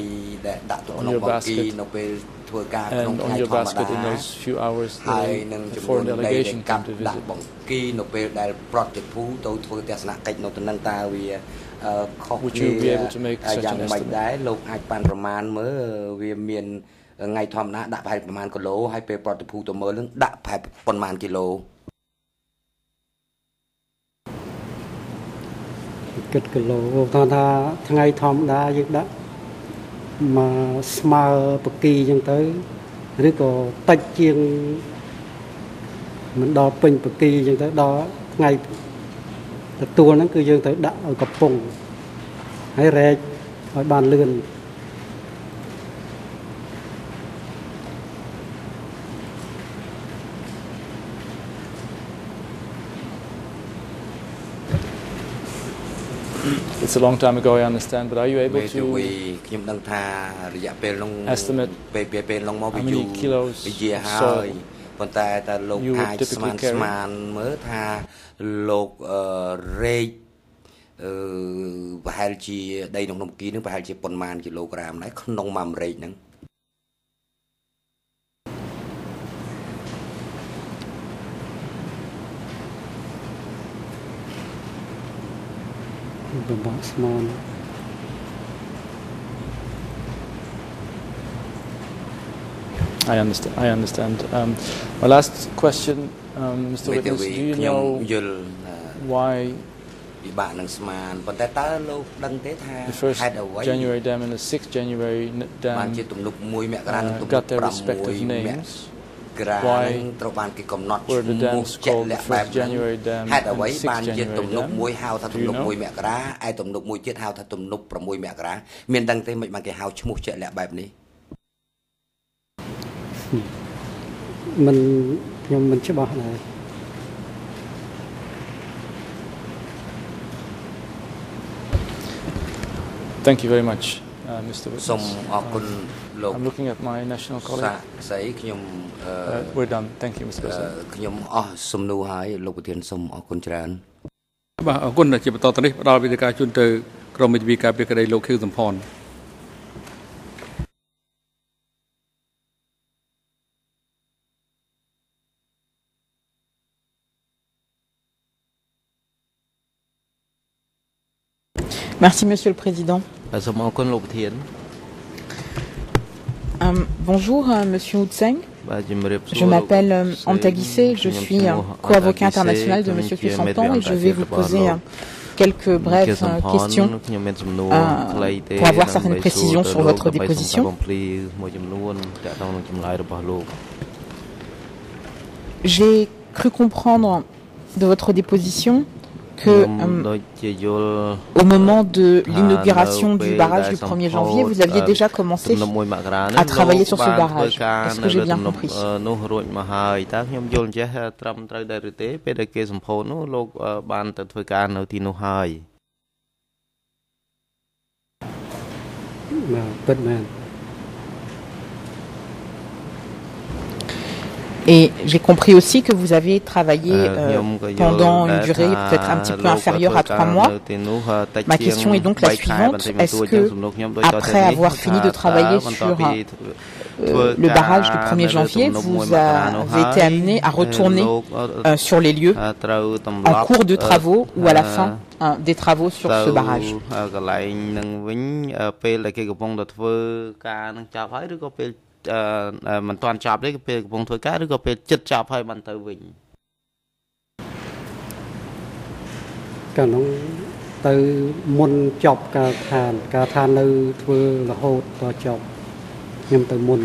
ដែលដាក់ទៅក្នុង on your បង្គី basket នៅពេលធ្វើការក្នុង and ថ្ងៃ on your ធម្ម basket in តា those few hours ហើយ that នឹង a ចំនួន foreign ដីដែល delegation កាប់ came to ដាក់ visit. បង្គីនៅពេលដែលប្រតិភូទៅធ្វើទស្សនកិច្ចនៅទៅនឹងតើវាអឺខុស Would you be able to make អឺ such យ៉ាង an ម៉េច estimate? ដែរលោកអាចបានប្រមាណមើលវាមាន ថ្ងៃធម្មតាដាក់ប្រហែលប្រមាណគីឡូហើយពេលប្រតិភូទៅមើលនឹងដាក់ប្រហែលប៉ុន្មានគីឡូគិតគីឡូគាត់ថាថ្ងៃធម្មតាយើងដាក់មកស្មើបកីអញ្ចឹងទៅឬក៏តិចជាងមិនដល់ពេញបកីអញ្ចឹងទៅដល់ថ្ងៃទទួលហ្នឹងគឺយើងត្រូវដាក់ឲ្យកំពុងហើយរែកឲ្យបានលឿន It's a long time ago, I understand, but are you មេ able ធាវី to ខ្ញុំដឹងថារយៈពេលនោះ Estimate ពេលពេលពេលនោះមកវា how យូ many រ kilos វិជាហ soil ើយប៉ុន្តែតើលោក you would អាចស្មាន typically carry? ស្មានមើលថាលោកអឺរែកអឺប្រហែលជាដីក្នុងនំគីនឹងប្រហែលជាប៉ុន្មានគីឡូក្រាមដែរក្នុងមួយរែកហ្នឹង baba I understand. I understand. Um, my last question, um, Mr. Witness, do you know why the first January dam and the sixth January dam uh, got their respective names? ក្រាហ្នឹងត្រូវបានគេកំណត់ឈ្ were the មោះ dams ជាក់ called លាក់ the បែប 1st ហ្នឹង January dam ហេតុអ្វី and 6th បានជា January ទំនប់ dam? មួយហៅថាទំនប់ Do you know? 1មករាឯទំនប់មួយទៀតហៅថាទំនប់6មករាមានដឹងទេមិនបានគេហៅឈ្មោះជាក់លាក់បែបនេះមិនខ្ញុំមិនច្បាស់ដែរ Thank you very much, uh, Mr. សូម Witness. អរគុណ លោក I'm looking at my national សា colleague. ស្រីខ្ញុំអឺ Uh, we're done. Thank you, Mr. អឺ President. ខ្ញុំអស់សំណួរហើយលោកប្រធានសូមអរគុណច្រើនបាទអរគុណជាបន្តទៅនេះផ្ដល់វិធីការជូនទៅក្រុមវិទ្យាការពីក្តីលោកខៀវសំផន Merci, Monsieur le Président. សូមអរគុណលោកប្រធាន Bonjour, Monsieur Houtseng. Je m'appelle Antagissé, je suis co-avocat international de Monsieur Kusantan et je vais vous poser quelques brèves questions pour avoir certaines précisions sur votre déposition. J'ai cru comprendre de votre déposition au moment de l'inauguration du barrage du 1er janvier, vous aviez déjà commencé à travailler sur ce barrage. Est-ce que j'ai bien compris J'ai compris aussi que vous avez travaillé euh, pendant une durée peut-être un petit peu inférieure à trois mois. Ma question est donc la suivante. Est-ce que, après avoir fini de travailler sur euh, euh, le barrage du 1er janvier, vous avez été amené à retourner sur les lieux en cours de travaux ou à la fin hein, des travaux sur ce barrage អឺកន្លែងនឹងវិញអឺពេលដែលគេកំពុងតែធ្វើការនឹងចប់ហើយឬក៏ពេលអឺអឺមិនទាន់ចប់ទេគឺពេលកំពុងធ្វើការឬក៏ពេលជិតចប់ហើយបានទៅវិញកាលនោះទៅមុនចប់ការឋាន ការឋាននៅធ្វើរហូតដល់ចប់ខ្ញុំទៅមុន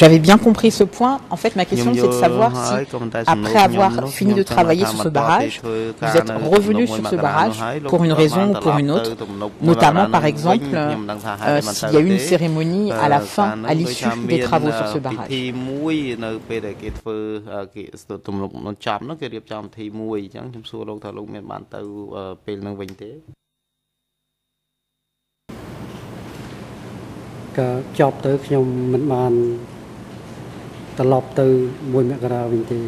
J'avais bien compris ce point. En fait, ma ខ្ញុំ question, យ c'est de ល់ savoir ហើ si យក៏ប៉ុន្តែសំណួរ après ខ្ញុំ avoir នោះ fini ខ្ញុំ de ចង់ travailler ថា sur បន្ ce ទាប់ពី barrage, ធ្វើការ vous êtes នៅ revenu ទំនប់ sur មួយ ce មករានោះ barrage ហើយលោក pour une ក៏បាន raison ou ត្រ pour ឡប់ une ទៅ autre, ទំនប់មួយមករា notamment par នោះវិញ exemple ខ្ញុំមិនដឹងថាហេតុ euh, អីបានទៅ s'il y a eu une ទេ cérémonie à la fin, à l'issue des travaux sur ce ពិ barrage. ធីមួយនៅពេលដែលគេធ្វើអឺគេទំនប់នោះចប់នោះគេរៀបចំពិធីមួយអញ្ចឹងខ្ញុំសួរលោកថាលោកមានបានទៅអឺពេលហ្នឹងវិញទេ ក៏ចប់ទៅខ្ញុំមិនបាន ត្រឡប់ទៅមួយមករាវិញទេ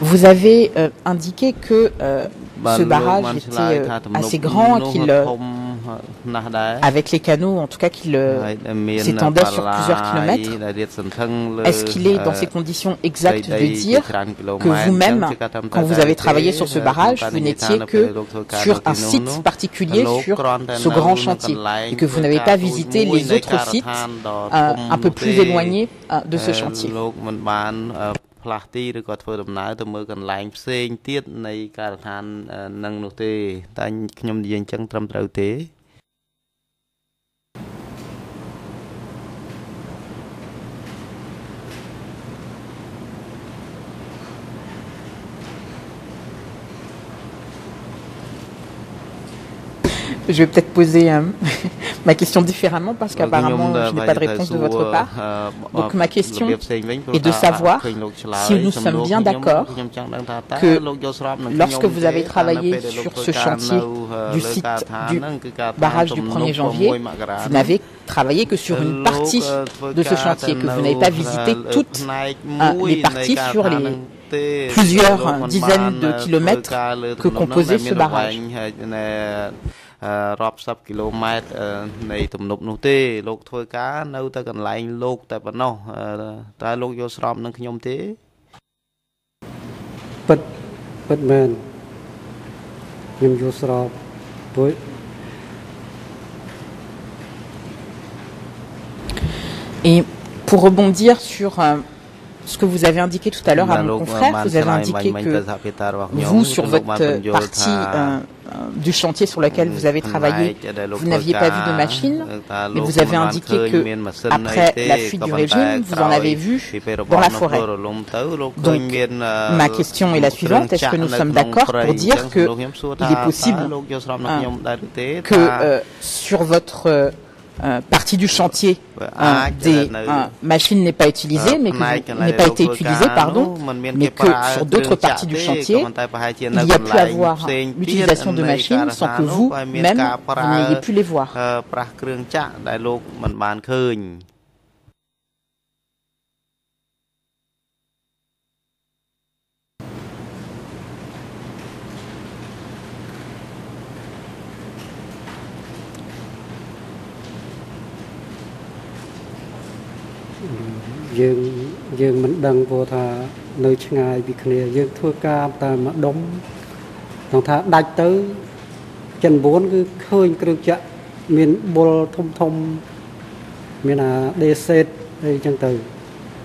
Vous avez euh, indiqué que euh, បាទ ce លោក barrage បានឆ្ était លើយ euh, ថាទំនប់ assez grand, នោះ qu'il ធ euh, ំណាស់ដែរ avec les canaux, en tout cas qu'il euh, ហើយដែលមាន s'étendait sur បាឡា plusieurs kilomètres. ដែលរាតសន្ធឹងលើ Est-ce qu'il est dans អឺ ces conditions exactes ដី de ដី dire ជាច្រើនគីឡូ que ម៉ែត្រ vous-même, អញ្ចឹងគេថាត្រឹមត្រូវ quand vous តែ avez ទេ travaillé sur ce ហើយ barrage, ខ្ញុំ vous បាននិយាយថា n'étiez នៅពេល que លោកធ្វើការ sur នៅទី un នោះ site នោះ particulier លោក sur គ្រាន់តែ ce នៅ grand នៅ chantier កន្លែង et que vous n'avez ធ្វើ pas ការទូច visité មួយ les នៃ autres ការដ្ឋា sites នដ៏ euh, ធំ un peu នោះ plus ទេ éloignés euh, de ce អឺ chantier. លោកមិនបានអឺផ្លាស់ទីឬក៏ធ្វើដំណើរទៅមើលកន្លែងផ្សេងទៀតនៃការដ្ឋានអឺនឹងនោះទេតែខ្ញុំនិយាយអញ្ចឹងត្រឹមត្រូវទេ Je vais peut-être poser ma question différemment parce qu'apparemment je n'ai pas de réponse de votre part. Donc ma question est de savoir si nous sommes bien d'accord que lorsque vous avez travaillé sur ce chantier du site du barrage du 1er janvier, vous n'avez travaillé que sur une partie de ce chantier, que vous n'avez pas visité toutes les parties sur les plusieurs dizaines de kilomètres que composait ce barrage. ងហើយណែអឺរាប់សិបគីឡូម៉ែត្រអឺនៃទំនប់នោះទេ លោកធ្វើការនៅតែកន្លែងលោកតែប៉ុណ្ណោះអឺតើលោកយល់ស្របនឹងខ្ញុំទេ ពិតពិតមែនខ្ញុំយល់ស្របព្រោះ Et Pour rebondir sur euh, ce que vous avez indiqué tout à l'heure à mon confrère, vous avez indiqué que vous, sur votre partie euh, du chantier sur lequel vous avez travaillé, vous n'aviez pas vu de machine, mais vous avez indiqué que après la fuite du régime, vous en avez vu dans la forêt. Donc, ma question est la suivante est-ce que nous sommes d'accord pour dire que il est possible euh, que euh, sur votre euh, partie du chantier euh, des euh, machines n'est pas utilisée, mais n'est pas été utilisée, pardon, mais que sur d'autres parties du chantier, il y a pu avoir l'utilisation de machines sans que vous, même, vous n'ayez pu les voir. យើងយើងមិនដឹងព្រោះថានៅឆ្ងាយពីគ្នាយើងធ្វើការតែម្ដុំដល់ថាដាច់ទៅចិន9គឺឃើញគ្រឿងចាក់មានបុលធំធំមានអាដេសេតអីចឹងទៅ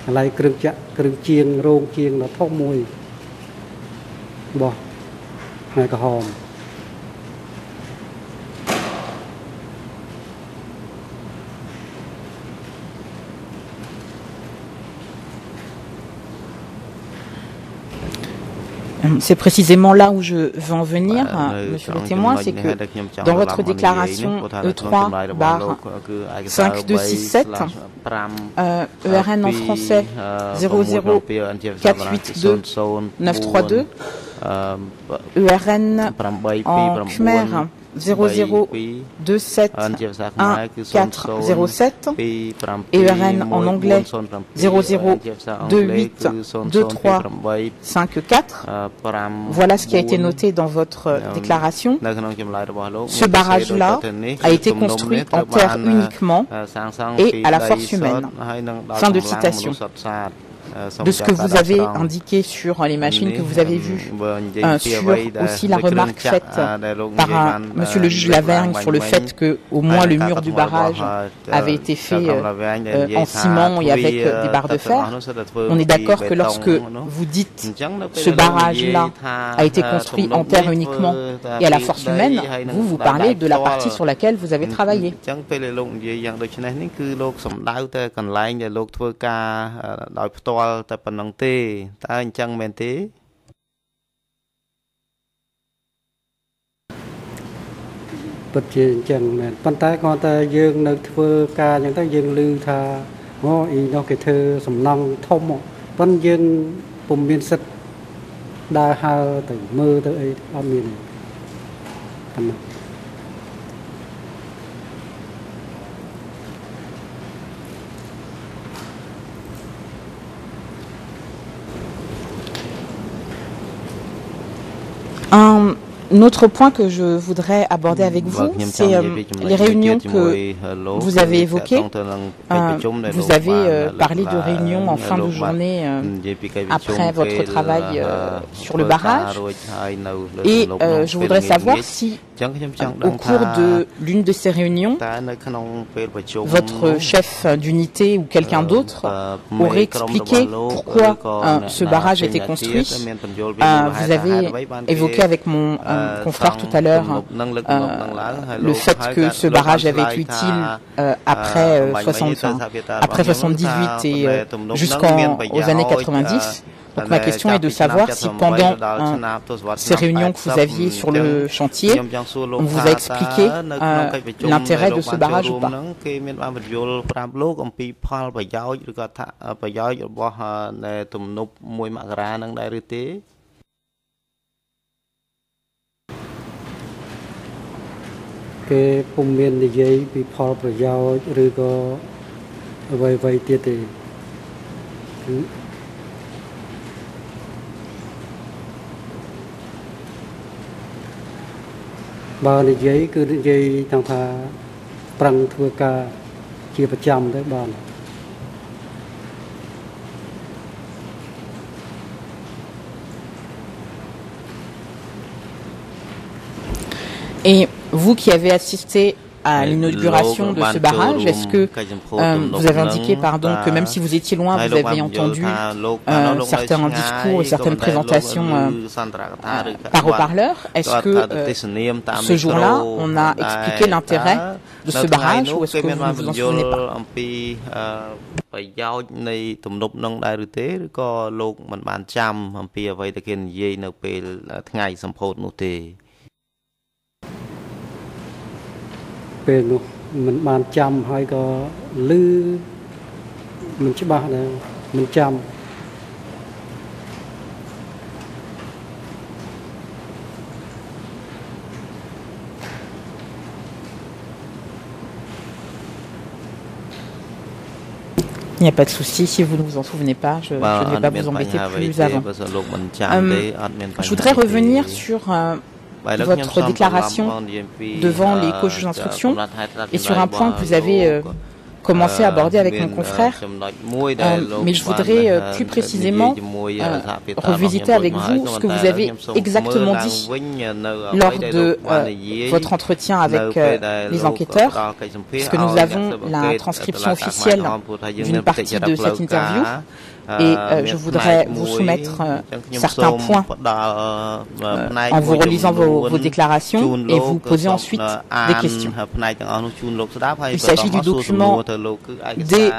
កន្លែងគ្រឿងចាក់គ្រឿងជាងរោងជាងដ៏ធំមួយរបស់ផ្នែកក្រហម C'est précisément là où je veux en venir, monsieur le témoin, c'est que dans votre déclaration E3 barre 5267, ERN en français 00482 ERN en khmer 0027 1407 ERN en anglais 0028 23 54. Voilà ce qui a été noté dans votre déclaration. Ce barrage-là a été construit en terre uniquement et à la force humaine. Fin de citation. Euh, de ce que vous avez indiqué sur les machines que vous avez vues, euh, sur aussi la remarque faite par Monsieur le juge Lavergne sur le fait que au moins le mur du barrage avait été fait euh, en ciment et avec des barres de fer. On est d'accord que lorsque vous dites ce barrage-là a été construit en terre uniquement et à la force humaine, vous vous parlez de la partie sur laquelle vous avez travaillé. ល់តែប៉ុណ្្នឹងទេតើអញ្ចឹងមែនទេពិតជាអញ្ចឹងមែនប៉ុន្តែគ្រាន់តែយើងនៅធ្វើការអញ្ចឹងទៅយើងឮថាអូអ៊ីនោះគេធ្វើសំណង់ធំប៉ុន្តែយើងពុំមានសិទ្ធដើរហើរទៅមើលទៅអីអត់មានទេប៉ុណ្ណឹង Un autre point que je voudrais aborder avec vous, c'est euh, les réunions que vous avez évoquées. Euh, vous avez euh, parlé de réunions en fin de journée après votre travail sur le barrage. Et je voudrais savoir si au cours de l'une de ces réunions, votre chef d'unité ou quelqu'un d'autre aurait expliqué pourquoi ce barrage a été construit. vous avez évoqué avec mon confrère tout à l'heure le fait que ce barrage avait été utile après, 60, après 78 et jusqu'aux années 90. Donc ma question est de savoir si pendant ces réunions que vous aviez sur le chantier, on vous a expliqué l'intérêt de ce barrage ou pas. ប្រយោជន៍ឬក៏អ្វីៗទៀតទេគឺបើនិយាយគឺនិយាយទាំងថាប្រឹងធ្វើការជាប្រចាំទៅបាន Et vous qui avez assisté à l'inauguration de ce barrage Est-ce que euh, vous avez indiqué pardon, que même si vous étiez loin, vous avez entendu euh, certains discours et certaines présentations euh, par haut-parleur Est-ce que ce jour-là, on a expliqué l'intérêt de ce barrage ou est-ce que vous ne vous en souvenez pas ប្រយោជន៍នៃទំនប់នឹងដែរឬទេឬក៏លោកមិនបានចាំអំពីអ្វីដែលគេនិយាយនៅពេលថ្ងៃសម្ពោធនោះទេ ពេលនោះមិនបានចាំហើយក៏លឺមិនច្បាស់ដែរមិនចាំ Il n'y a pas de souci, si vous ne vous en souvenez pas, je, bah, je ne vais pas vous embêter plus avant. Euh, je voudrais revenir sur euh, votre déclaration devant les coachs d'instruction et sur un point que vous avez euh, commencé à aborder avec mon confrère, euh, mais je voudrais euh, plus précisément euh, revisiter avec vous ce que vous avez exactement dit lors de votre entretien avec les enquêteurs, puisque nous avons la transcription officielle d'une partie de cette interview. Et je voudrais vous soumettre certains points en vous relisant vos, déclarations et vous poser ensuite des questions. Il s'agit du document D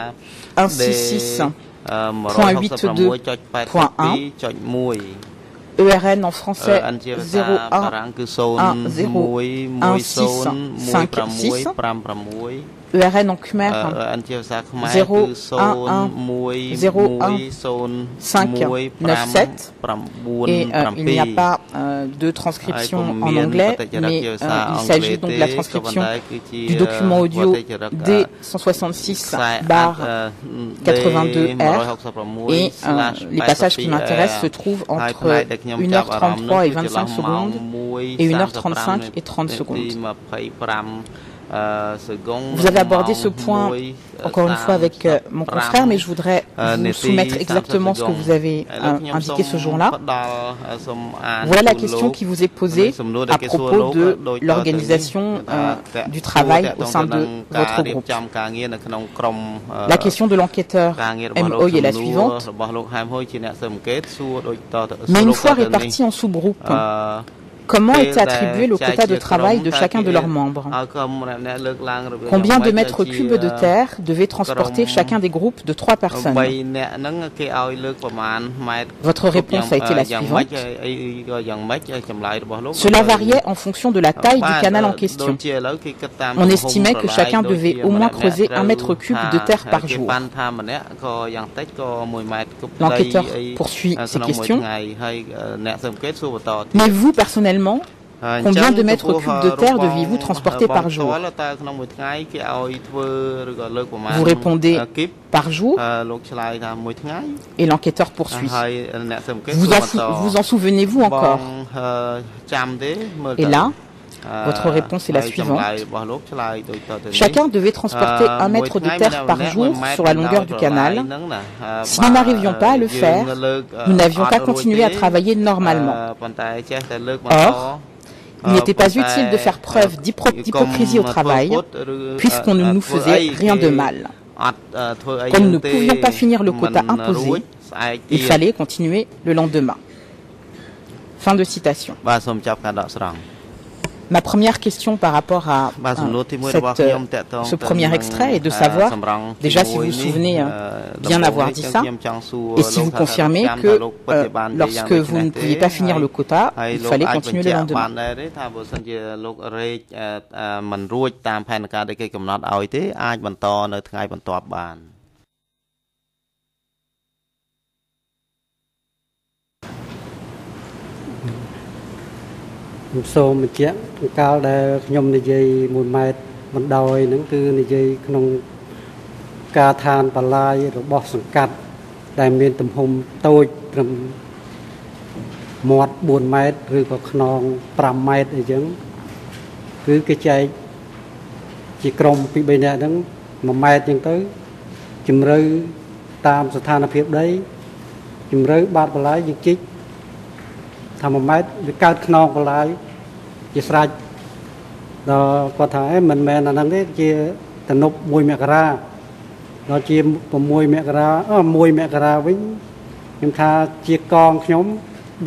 Point 8, ERN en français 01 1 0 1 6 5 6 ERN en khmer. 01101597 et euh, il n'y a pas euh, de transcription en anglais mais euh, il s'agit donc de la transcription du document audio D166 bar 82R et les passages qui m'intéressent se trouvent entre 1h33 et 25 secondes et 1h35 et 30 secondes. Vous avez abordé ce point encore une fois avec euh, mon confrère, mais je voudrais vous soumettre exactement ce que vous avez euh, indiqué ce jour-là. Voilà la question qui vous est posée à propos de l'organisation euh, du travail au sein de votre groupe. La question de l'enquêteur MO est la suivante. Mais une fois répartis en sous-groupes, Comment était attribué le quota de travail de chacun de leurs membres Combien de mètres cubes de terre devait transporter chacun des groupes de trois personnes Votre réponse a été la suivante. Cela variait en fonction de la taille du canal en question. On estimait que chacun devait au moins creuser un mètre cube de terre par jour. L'enquêteur poursuit ses questions. Mais vous, personnellement, Combien de mètres cubes de terre deviez-vous transporter par jour Vous répondez par jour et l'enquêteur poursuit. Vous en, vous en souvenez-vous encore Et là, votre réponse est la suivante. Chacun devait transporter un mètre de terre par jour sur la longueur du canal. Si nous n'arrivions pas à le faire, nous n'avions qu'à continuer à travailler normalement. Or, il n'était pas utile de faire preuve d'hypocrisie au travail, puisqu'on ne nous faisait rien de mal. Comme nous ne pouvions pas finir le quota imposé, il fallait continuer le lendemain. Fin de citation. Ma première question par rapport à cette, ce premier extrait est de savoir, déjà si vous vous souvenez bien avoir dit ça, et si vous confirmez que euh, lorsque vous ne pouviez pas finir le quota, il fallait continuer le lendemain. ខ្ញុំសូមបញ្ជាក់កាលដែលខ្ញុំនិយាយ1ម៉ែត្របណ្ដោយហ្នឹងគឺនិយាយក្នុងការឋានបលាយរបស់សង្កាត់ដែលមានទំហំតូចត្រឹមមាត់4ម៉ែត្រឬក៏ខ្នង5ម៉ែត្រអីចឹងគឺគេចែកជាក្រុមពី3នាក់ហ្នឹង1ម៉ែត្រចឹងទៅជំរឿតាមស្ថានភាពដីជំរឿបាតបលាយយើងជីក ថា1ម៉ែត្រវាកើតខ្នងបលាយជាស្រេចដល់គាត់ថាអេមិនមែនអាហ្នឹងទេជាទំនប់1មករាដល់ជា6មករាអ1មករាវិញខ្ញុំថាជាកងខ្ញុំ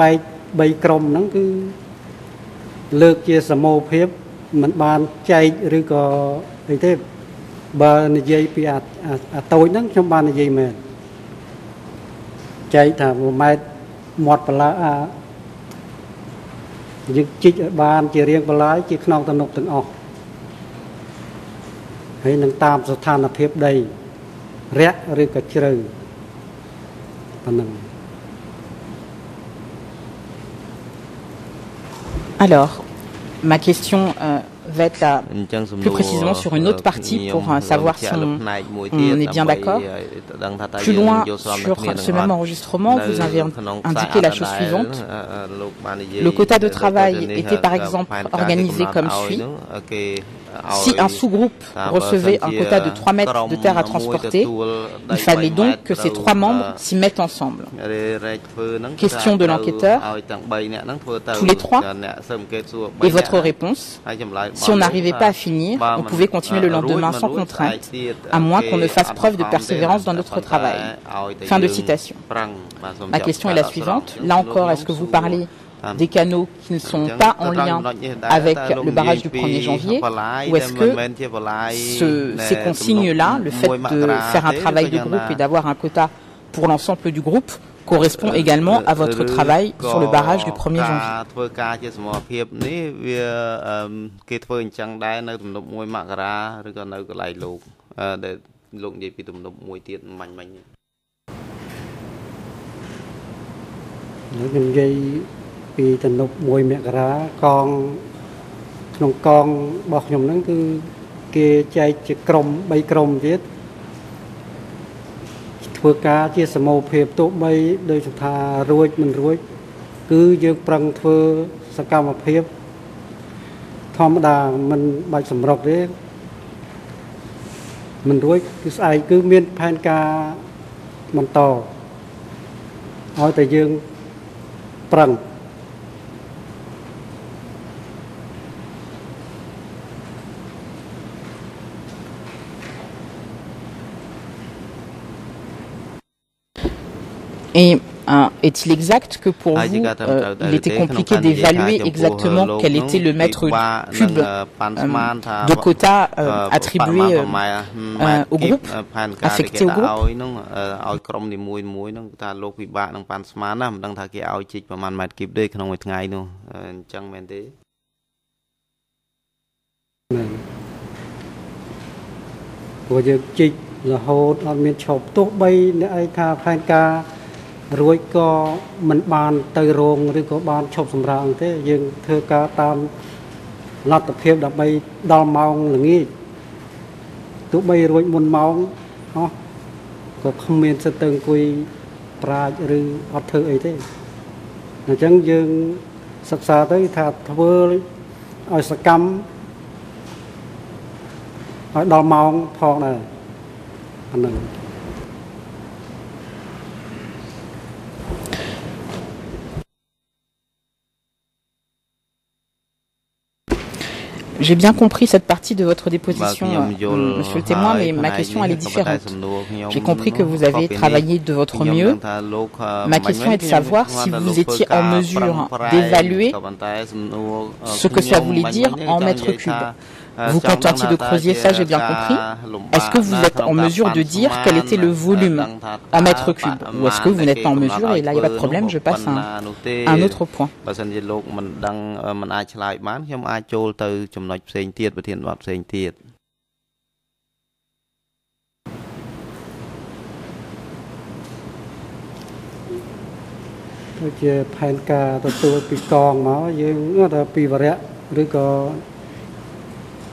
បែក3ក្រុមហ្នឹងគឺលើកជាសមោភាពមិនបានចែកឬក៏អីទេបើនិយាយពីអាតូចហ្នឹងខ្ញុំបាននិយាយមែនចែកថា1ម៉ែត្រមាត់បន្លាអា យើងជីកឲ្យបានជារៀងបន្លាយជាខ្នងទំនប់ទាំងអស់ហើយនឹងតាមស្ថានភាពដីរាក់ឬក៏ជ្រៅប៉ុណ្ណឹង Alors, ma question euh, va être là, plus précisément sur une autre partie pour euh, savoir si on, on est bien d'accord. Plus loin sur ce même enregistrement, vous avez indiqué la chose suivante. Le quota de travail était par exemple organisé comme suit. Si un sous-groupe recevait un quota de 3 mètres de terre à transporter, il fallait donc que ces trois membres s'y mettent ensemble. Question de l'enquêteur. Tous les trois. Et votre réponse Si on n'arrivait pas à finir, on pouvait continuer le lendemain sans contrainte, à moins qu'on ne fasse preuve de persévérance dans notre travail. Fin de citation. Ma question est la suivante. Là encore, est-ce que vous parlez des canaux qui ne sont pas en lien avec le barrage du 1er janvier. Ou est-ce que ce, ces consignes-là, le fait de faire un travail de groupe et d'avoir un quota pour l'ensemble du groupe, correspond également à votre travail sur le barrage du 1er janvier. ពីទំនប់1មករាកងក្នុងកងរបស់ខ្ញុំហ្នឹងគឺគេចែកជាក្រុម3ក្រុមទៀតធ្វើការជាសមូហភាពទោះបីដូចថារួចមិនរួច គឺយើងប្រឹងធ្វើសកម្មភាព ធម្មតាមិនបាច់សម្រុកទេមិនរួចគឺស្អែកគឺមានផែនការបន្តឲ្យតែយើងប្រឹង Et Est-il exact que pour vous, euh, il était compliqué d'évaluer exactement quel était le mètre cube euh, de quota euh, attribué au groupe, affecté au groupe រហែលម៉ែត្រគីបទេក្នុងមួយថ្ងៃនោះអញ្ចឹងមែនទេព្រោះយើងជីករហូតអត់មានឈប់ទោះបីអ្នកឯងថាផែនការរួចក៏មិនបានទៅរោងឬក៏បានឈប់សម្រាកទេយើងធ្វើការតាមលទ្ធភាពដើម្បីដល់ម៉ោងល្ងាចទោះបីរួចមុនម៉ោងអស់ក៏គ្មានសិទ្ធិទៅអង្គុយប្រាជ្ញឬអត់ធ្វើអីទេអញ្ចឹងយើងសិក្សាទៅថាធ្វើឲ្យសកម្មឲ្យដល់ម៉ោងផងដែរអាហ្នឹង J'ai bien compris cette partie de votre déposition, euh, monsieur le témoin, mais ma question elle est différente. J'ai compris que vous avez travaillé de votre mieux. Ma question est de savoir si vous étiez en mesure d'évaluer ce que ça voulait dire en mètres cubes. Vous contentiez de creuser ça, j'ai bien compris. Est-ce que vous êtes en mesure de dire quel était le volume en mètres cubes Ou est-ce que vous n'êtes pas en mesure Et là, il n'y a pas de problème, je passe à un, autre point.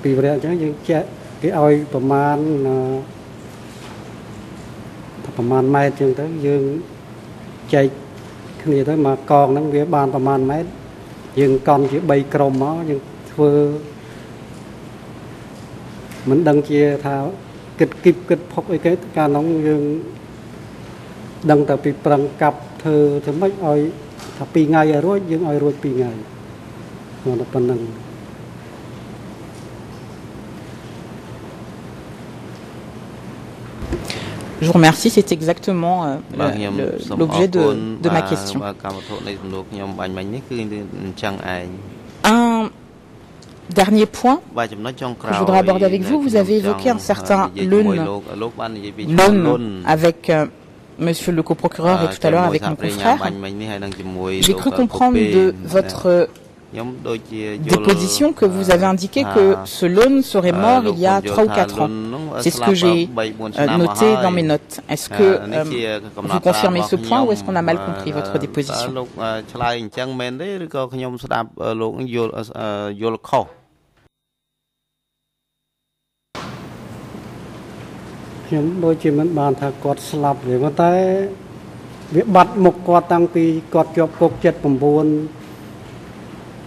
ពីកងមកយើងទៅពីវរៈឬក៏ពីវរៈអញ្ចឹងយើងចាក់គេឲ្យប្រមាណប្រមាណម៉ែត្រអញ្ចឹងទៅយើងចែកគ្នាទៅមកកងហ្នឹងវាបានប្រមាណម៉ែត្រយើងកន់ជា3ក្រុមមកយើងធ្វើមិនដឹងជាថាគិតគិបគិតផុកអីគេកាលនោះយើងដឹងតែពីប្រឹងកាប់ធ្វើធ្វើម៉េចឲ្យថា2ថ្ងៃឲ្យរួចយើងឲ្យរួច2ថ្ងៃមកតែប៉ុណ្្នឹង Je vous remercie, c'est exactement euh, l'objet de, de ma question. Un dernier point que je voudrais aborder avec vous, vous avez évoqué un certain loan, avec euh, Monsieur le coprocureur et tout à l'heure avec mon confrère. J'ai cru comprendre de votre déposition que vous avez indiqué que ce loan serait mort il y a 3 ou 4 ans. C'est ce que j'ai noté dans mes notes. Est-ce que vous confirmez ce point ou est-ce qu'on a mal compris votre déposition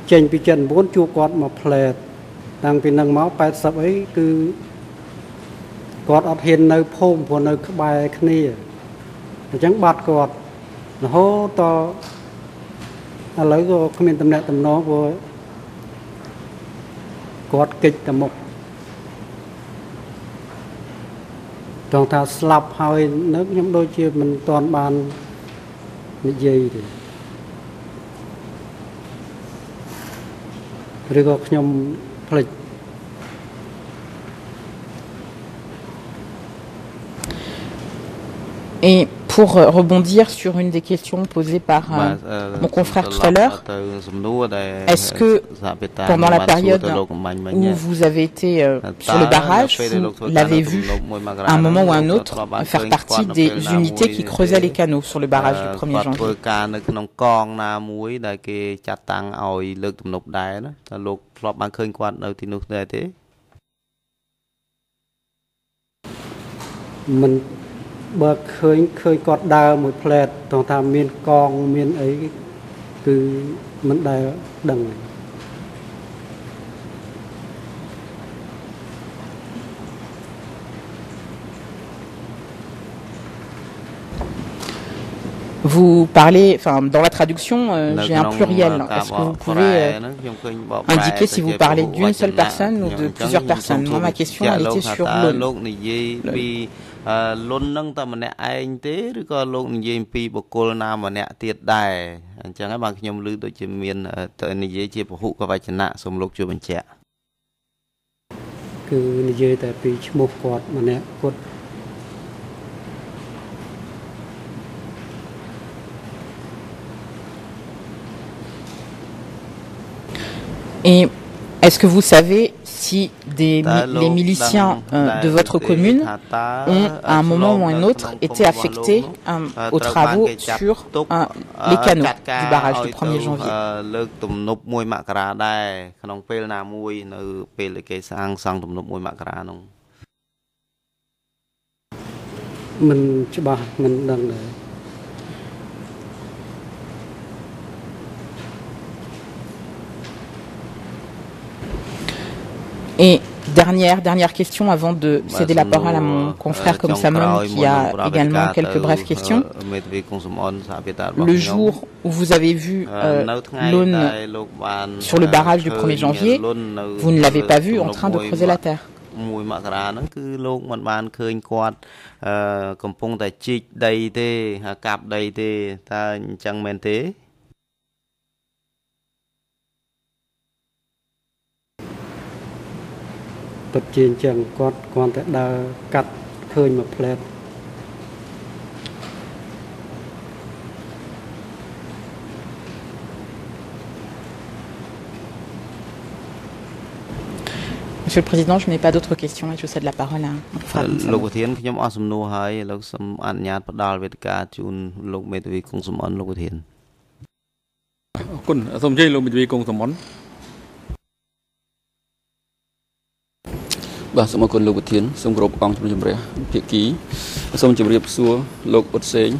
ខ្ញុំដូចជាមិនបានថាគាត់ស្លាប់ទេប៉ុន្តែវាបាត់មុខគាត់តាំងពីគាត់ជាប់គុក79ចេញពី79ជួបគាត់មកផ្លែតតាំងពីនឹងមក80អីគឺគាត់អត់ហ៊ាននៅភូមិព្រោះនៅក្បែរគ្នាអញ្ចឹងបាត់គាត់រហូតតឥឡូវក៏គ្មានតំណែងតំណងព្រោះគាត់កិច្ចតែមុខត្រង់ថាស្លាប់ហើយនៅខ្ញុំដូចជាមិនទាន់បាននិយាយទេ 그리고 그냥 빨리 이 pour rebondir sur une des questions posées par euh, mon confrère tout à l'heure, est-ce que pendant la période où vous avez été euh, sur le barrage, vous l'avez vu à un moment ou à un autre faire partie des unités qui creusaient les canaux sur le barrage du 1er janvier បើឃើញឃើញគាត់ដើរមួយផ្លែតត្រង់ថាមានកងមានអីគឺមិនដែលដឹង Vous parlez, enfin dans la traduction, euh, j'ai un pluriel. Est-ce que vous pouvez euh, indiquer si vous parlez d'une seule personne ou de plusieurs personnes Moi, ma question, elle était sur l'autre. លុននឹងតែម្នាក់ឯងទេឬក៏លោកនិយាយពីបុគ្គលណាម្នាក់ទៀតដែរអញ្ចឹងហើយបានខ្ញុំឮដូចជាមាននិយាយជាពហុកវចនៈសូមលោកជួយបញ្ជាក់គឺនិយាយតែពីឈ្មោះគាត់ម្នាក់គាត់ Et est-ce que vous savez si des, les miliciens euh, de votre commune ont, à un moment ou un autre, été affectés euh, aux travaux sur euh, les canaux du barrage du 1er janvier Et dernière, dernière question avant de céder la parole à mon confrère comme Samon qui a également quelques brèves questions. Le jour où vous avez vu euh, l'aune sur le barrage du 1er janvier, vous ne l'avez pas vu en train de creuser la terre. មួយមករាហ្នឹងគឺលោកមិនបានឃើញគាត់អឺកំពុងតែជីកដីទេកាប់ដីទេតើអញ្ចឹងមែនទេ ពិតជាអញ្ចឹងគាត់គ្រាន់តែដើរកាត់ឃើញមួយផ្លែត Monsieur le Président, je n'ai pas d'autres questions et je cède la parole à លោកប្រធានខ្ញុំអស់សំណួរហើយលោកសូមអនុញ្ញាតផ្ដល់វេទិកាជូនលោកមេធាវីគង់សំអនលោកប្រធានអរគុណសូមអញ្ជើញលោកមេធាវីគង់សំអន បាទសូមអរគុណលោកប្រធានសូមគោរពអង្គជំនុំជម្រះភាគីសូមជម្រាបសួរលោកអ៊ុតសេង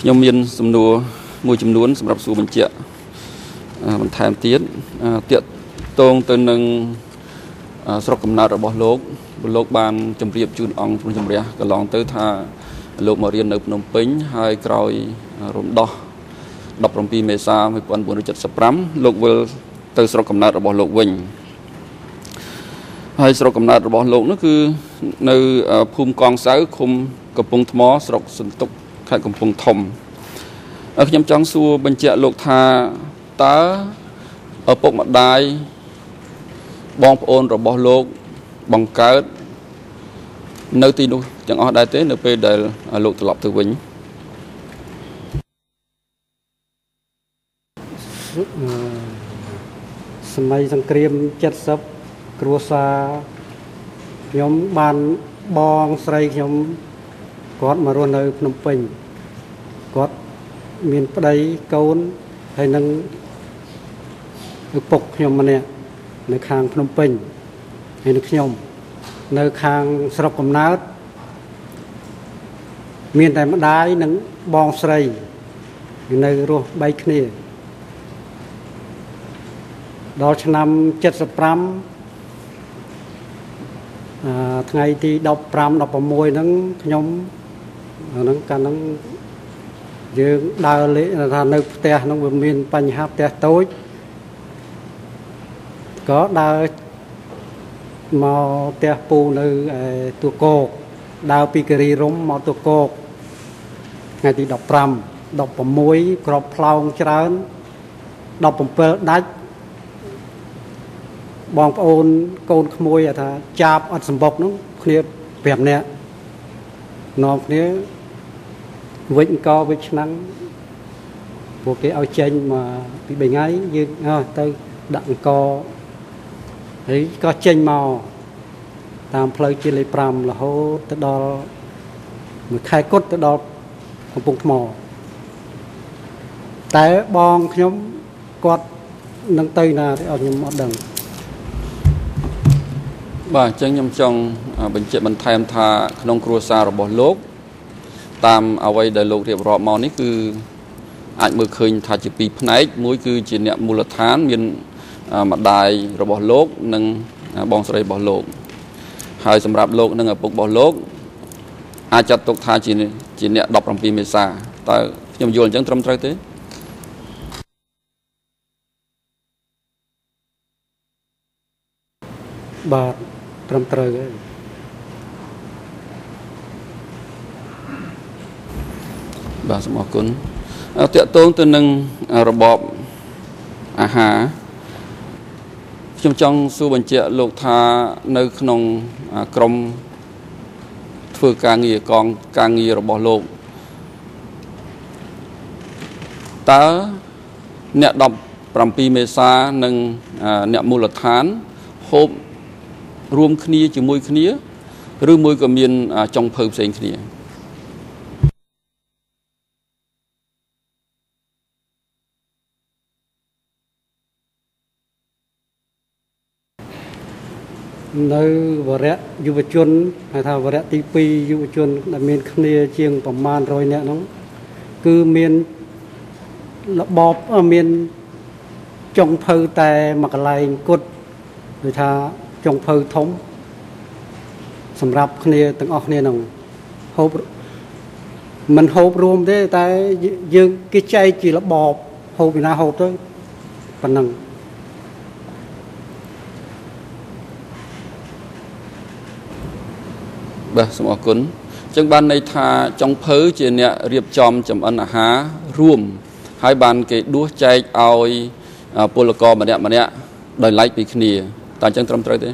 ខ្ញុំមានសំណួរមួយចំនួនសម្រាប់សួរបញ្ជាក់បន្ថែមទៀតតាក់តងទៅនឹងស្រុកកំណើតរបស់លោកលោកបានជម្រាបជូនអង្គជំនុំជម្រះកន្លងទៅថាលោកមករៀននៅភ្នំពេញហើយក្រោយរំដោះ17មេសា1975លោកវិលទៅស្រុកកំណើតរបស់លោកវិញ ហើយស្រុកកំណើតរបស់លោកនោះគឺនៅភូមិកងសៅឃុំកំពង់ថ្មស្រុកសន្ទុកខេត្តកំពង់ធំខ្ញុំចង់សួរបញ្ជាក់លោកថាតើឪពុកម្ដាយបងប្អូនរបស់លោកបង្កើតនៅទីនោះទាំងអស់ដែរទេ នៅពេលដែលលោកត្រឡប់ទៅវិញសម័យសង្គ្រាម70 គ្រួសារខ្ញុំបានបងស្រីខ្ញុំគាត់មករស់នៅភ្នំពេញគាត់មានប្តីកូនហើយនឹងឪពុកខ្ញុំម្នាក់នៅខាងភ្នំពេញហើយនឹងខ្ញុំ នៅខាងស្រុកកំណើតមានតែម្ដាយនិងបងស្រីនៅរស់បីគ្នាដល់ឆ្នាំ75អឺ ថ្ងៃទី15 16ហ្នឹងខ្ញុំហ្នឹងកាលហ្នឹងយើងដើរលេថានៅផ្ទះហ្នឹងវាមានបញ្ហាផ្ទះតូចក៏ដើរមកផ្ទះពូនៅទួកោកដើរពីគិរីរំមកទួកោកថ្ងៃទី15 16ក្របផ្លោងច្រើន17ដាច់ បងប្អូនកូនក្មួយថាចាបអត់សម្បុកនោះគ្នា5នាក់នាំគ្នាវិចអង្គវិចឆ្នាំងពួកគេឲ្យចេញមកពី3ថ្ងៃយើងទៅដាក់អង្គហើយក៏ចេញមកតាមផ្លូវជាតិលេខ5រហូតទៅដល់មួយខែគត់ទៅដល់កំពង់ថ្មតែបងខ្ញុំគាត់នឹងទៅណាទេអត់ខ្ញុំអត់ដឹង បាទអញ្ចឹងខ្ញុំចង់បញ្ជាក់បន្ថែមថាក្នុងគ្រួសាររបស់លោក តាមអ្វីដែលលោករៀបរាប់មកនេះគឺអាចមើលឃើញថាជាពីរផ្នែកមួយគឺជាអ្នកមូលដ្ឋានមានម្ដាយរបស់លោក និងបងស្រីរបស់លោក ហើយសម្រាប់លោកនិងឪពុករបស់លោក អាចចាត់ទុកថាជាជាអ្នក17មេសាតើខ្ញុំយល់អញ្ចឹងត្រឹមត្រូវទេបាទ ត្រឹមត្រូវហើយបាទសូមអរគុណតកតងទៅនឹងរបបអាហារខ្ញុំចង់សួរបញ្ជាក់លោកថានៅក្នុងក្រមធ្វើការងារកងការងាររបស់លោកតើអ្នក17មេសានិងអ្នកមូលដ្ឋានហូប រួមគ្នាជាមួយគ្នា ឬមួយក៏មានចុងភៅផ្សេងគ្នានៅវរៈយុវជនហៅថាវរៈទី2យុវជនដែលមានគ្នាជាងប្រមាណ100នាក់ហ្នឹងគឺមានរបបមានចុងភៅតែមួយកន្លែងគត់ដូចថា ចុងភៅធំ សម្រាប់គ្នាទាំងអស់គ្នានឹងហូបមិនហូបរួមទេតែយើងគេចែកជារបបហូបពីណាហូបទៅប៉ុណ្ណឹងបាទសូមអរគុណអញ្ចឹងបានន័យថាចុងភៅជាអ្នករៀបចំចំអិនអាហាររួមហើយបានគេដួសចែកឲ្យពលករម្នាក់ម្នាក់ដោយឡែកពីគ្នា តើអញ្ចឹងត្រឹមត្រូវទេ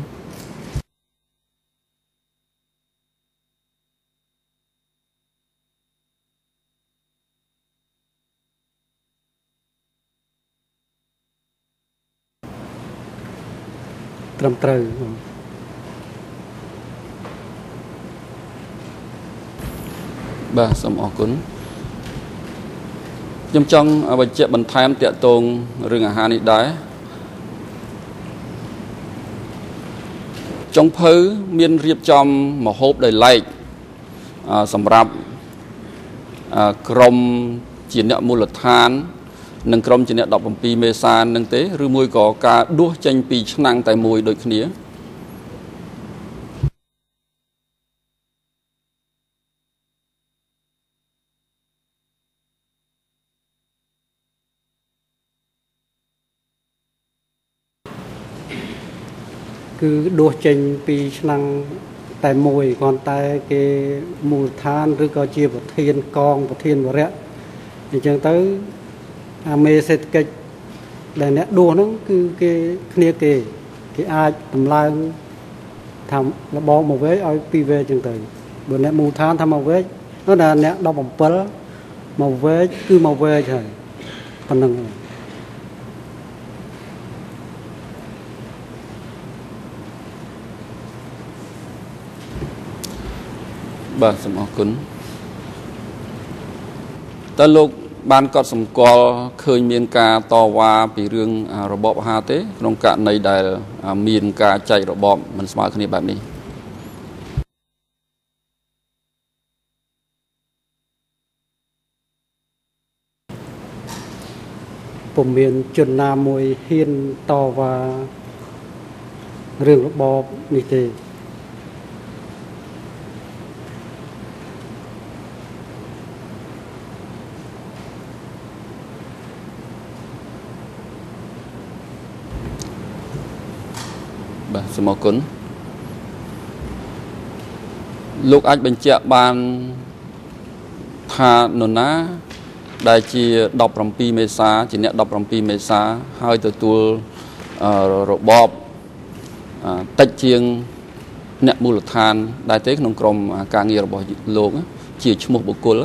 ត្រឹមត្រូវបាទសូមអរគុណខ្ញុំចង់បញ្ជាក់បន្ថែមតាក់ទងរឿងអាហារនេះដែរ ចុងភៅមានរៀបចំមហូបដោយឡែកសម្រាប់ក្រមជាអ្នកមូលដ្ឋាន និងក្រមជាអ្នក17មេសានឹងទេ ឬមួយក៏ការដួសចេញពីឆ្នាំងតែមួយដូចគ្នា គឺដួសចេញពីឆ្នាំងតែមួយគ្រាន់តែគេមូលដ្ឋានឬក៏ជាប្រធានកងប្រធានវរៈអញ្ចឹងទៅអាមេសេដ្ឋកិច្ចដែលអ្នកដួសហ្នឹងគឺគេគ្នាគេគេអាចតម្លើងថាលបងមកវេឲ្យពីរវេអញ្ចឹងទៅបើអ្នកមូលដ្ឋានថាមកវេនោះតែអ្នក17មកវេគឺមកវេហើយប៉ុណ្្នឹងហើយ បាទសូមអរគុណតើលោកបានកត់សម្គាល់ឃើញមានការតវ៉ាពីរឿងរបបអាហារទេ ក្នុងករណីដែលមានការចែករបបមិនស្មើគ្នាបែបនេះពុំមានជនណាមួយហ៊ានតវ៉ារឿងរបបនេះទេ បាទសូមអរគុណលោកអាចបញ្ជាក់បានថានរណា ដែលជា17មេសាជាអ្នក17មេសាហើយទទួលរបបតិចជាងអ្នកមូលដ្ឋាន ដែលទេក្នុងក្រមការងាររបស់លោកជាឈ្មោះបុគ្គល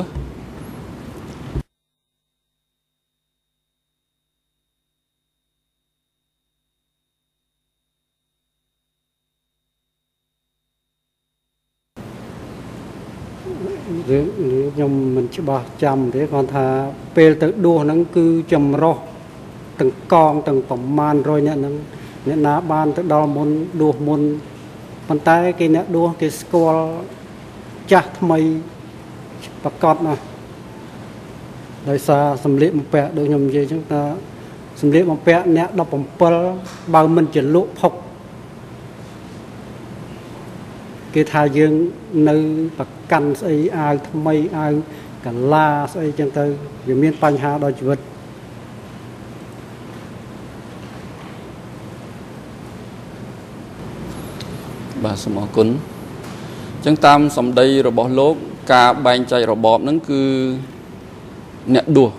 រឿងខ្ញុំ មិនច្បាស់ចាំទេគាត់ថាពេលទៅដួសហ្នឹងគឺចម្រោះទាំងកងទាំងប្រមាណ100អ្នកហ្នឹងអ្នកណាបានទៅដល់មុនដួសមុនប៉ុន្តែគេអ្នកដួសគេស្គាល់ចាស់ថ្មីប្រកបណាស់ដោយសារសម្លៀកបំពាក់ដូចខ្ញុំនិយាយអញ្ចឹងថាសម្លៀកបំពាក់អ្នក17បើមិនជាលក់ផុកគេថាយើងនៅប្រកាន់ស្អីអាវថ្មីអាវ កាឡាស្អីចឹងទៅវាមានបញ្ហាដល់ជីវិតបាទសូមអរគុណចឹងតាមសម្ដីរបស់លោក ការបែងចែករបបហ្នឹងគឺអ្នកដួស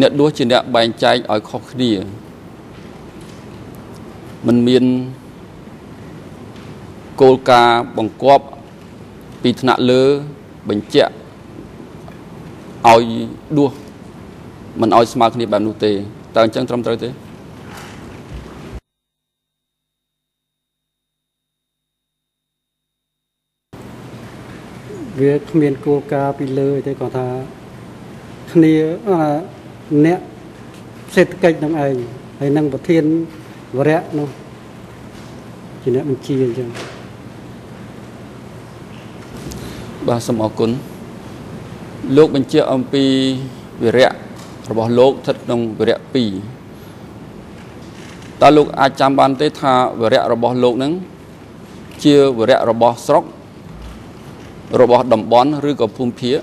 អ្នកដួសជាអ្នកបែងចែកឲ្យខុសគ្នាมันមានគោលការណ៍បង្គាប់ពីថ្នាក់លើ បញ្ជាក់ឲ្យដួសមិនឲ្យស្មើគ្នាបែបនោះទេតើអញ្ចឹងត្រឹមត្រូវទេវាគ្មានគោលការណ៍ពីលើទេគាត់ថាគ្នាអ្នកសេដ្ឋកិច្ចនឹងឯងហើយនឹងប្រធានវរៈនោះជាអ្នកបញ្ជាអញ្ចឹង បាទសូមអរគុណលោកបញ្ជាក់អំពីវិរៈរបស់លោកស្ថិតក្នុងវិរៈ2តើលោកអាចចាំបានទេថាវិរៈរបស់លោកនឹងជាវិរៈរបស់ស្រុក របស់តំបន់ឬក៏ភូមិភាគ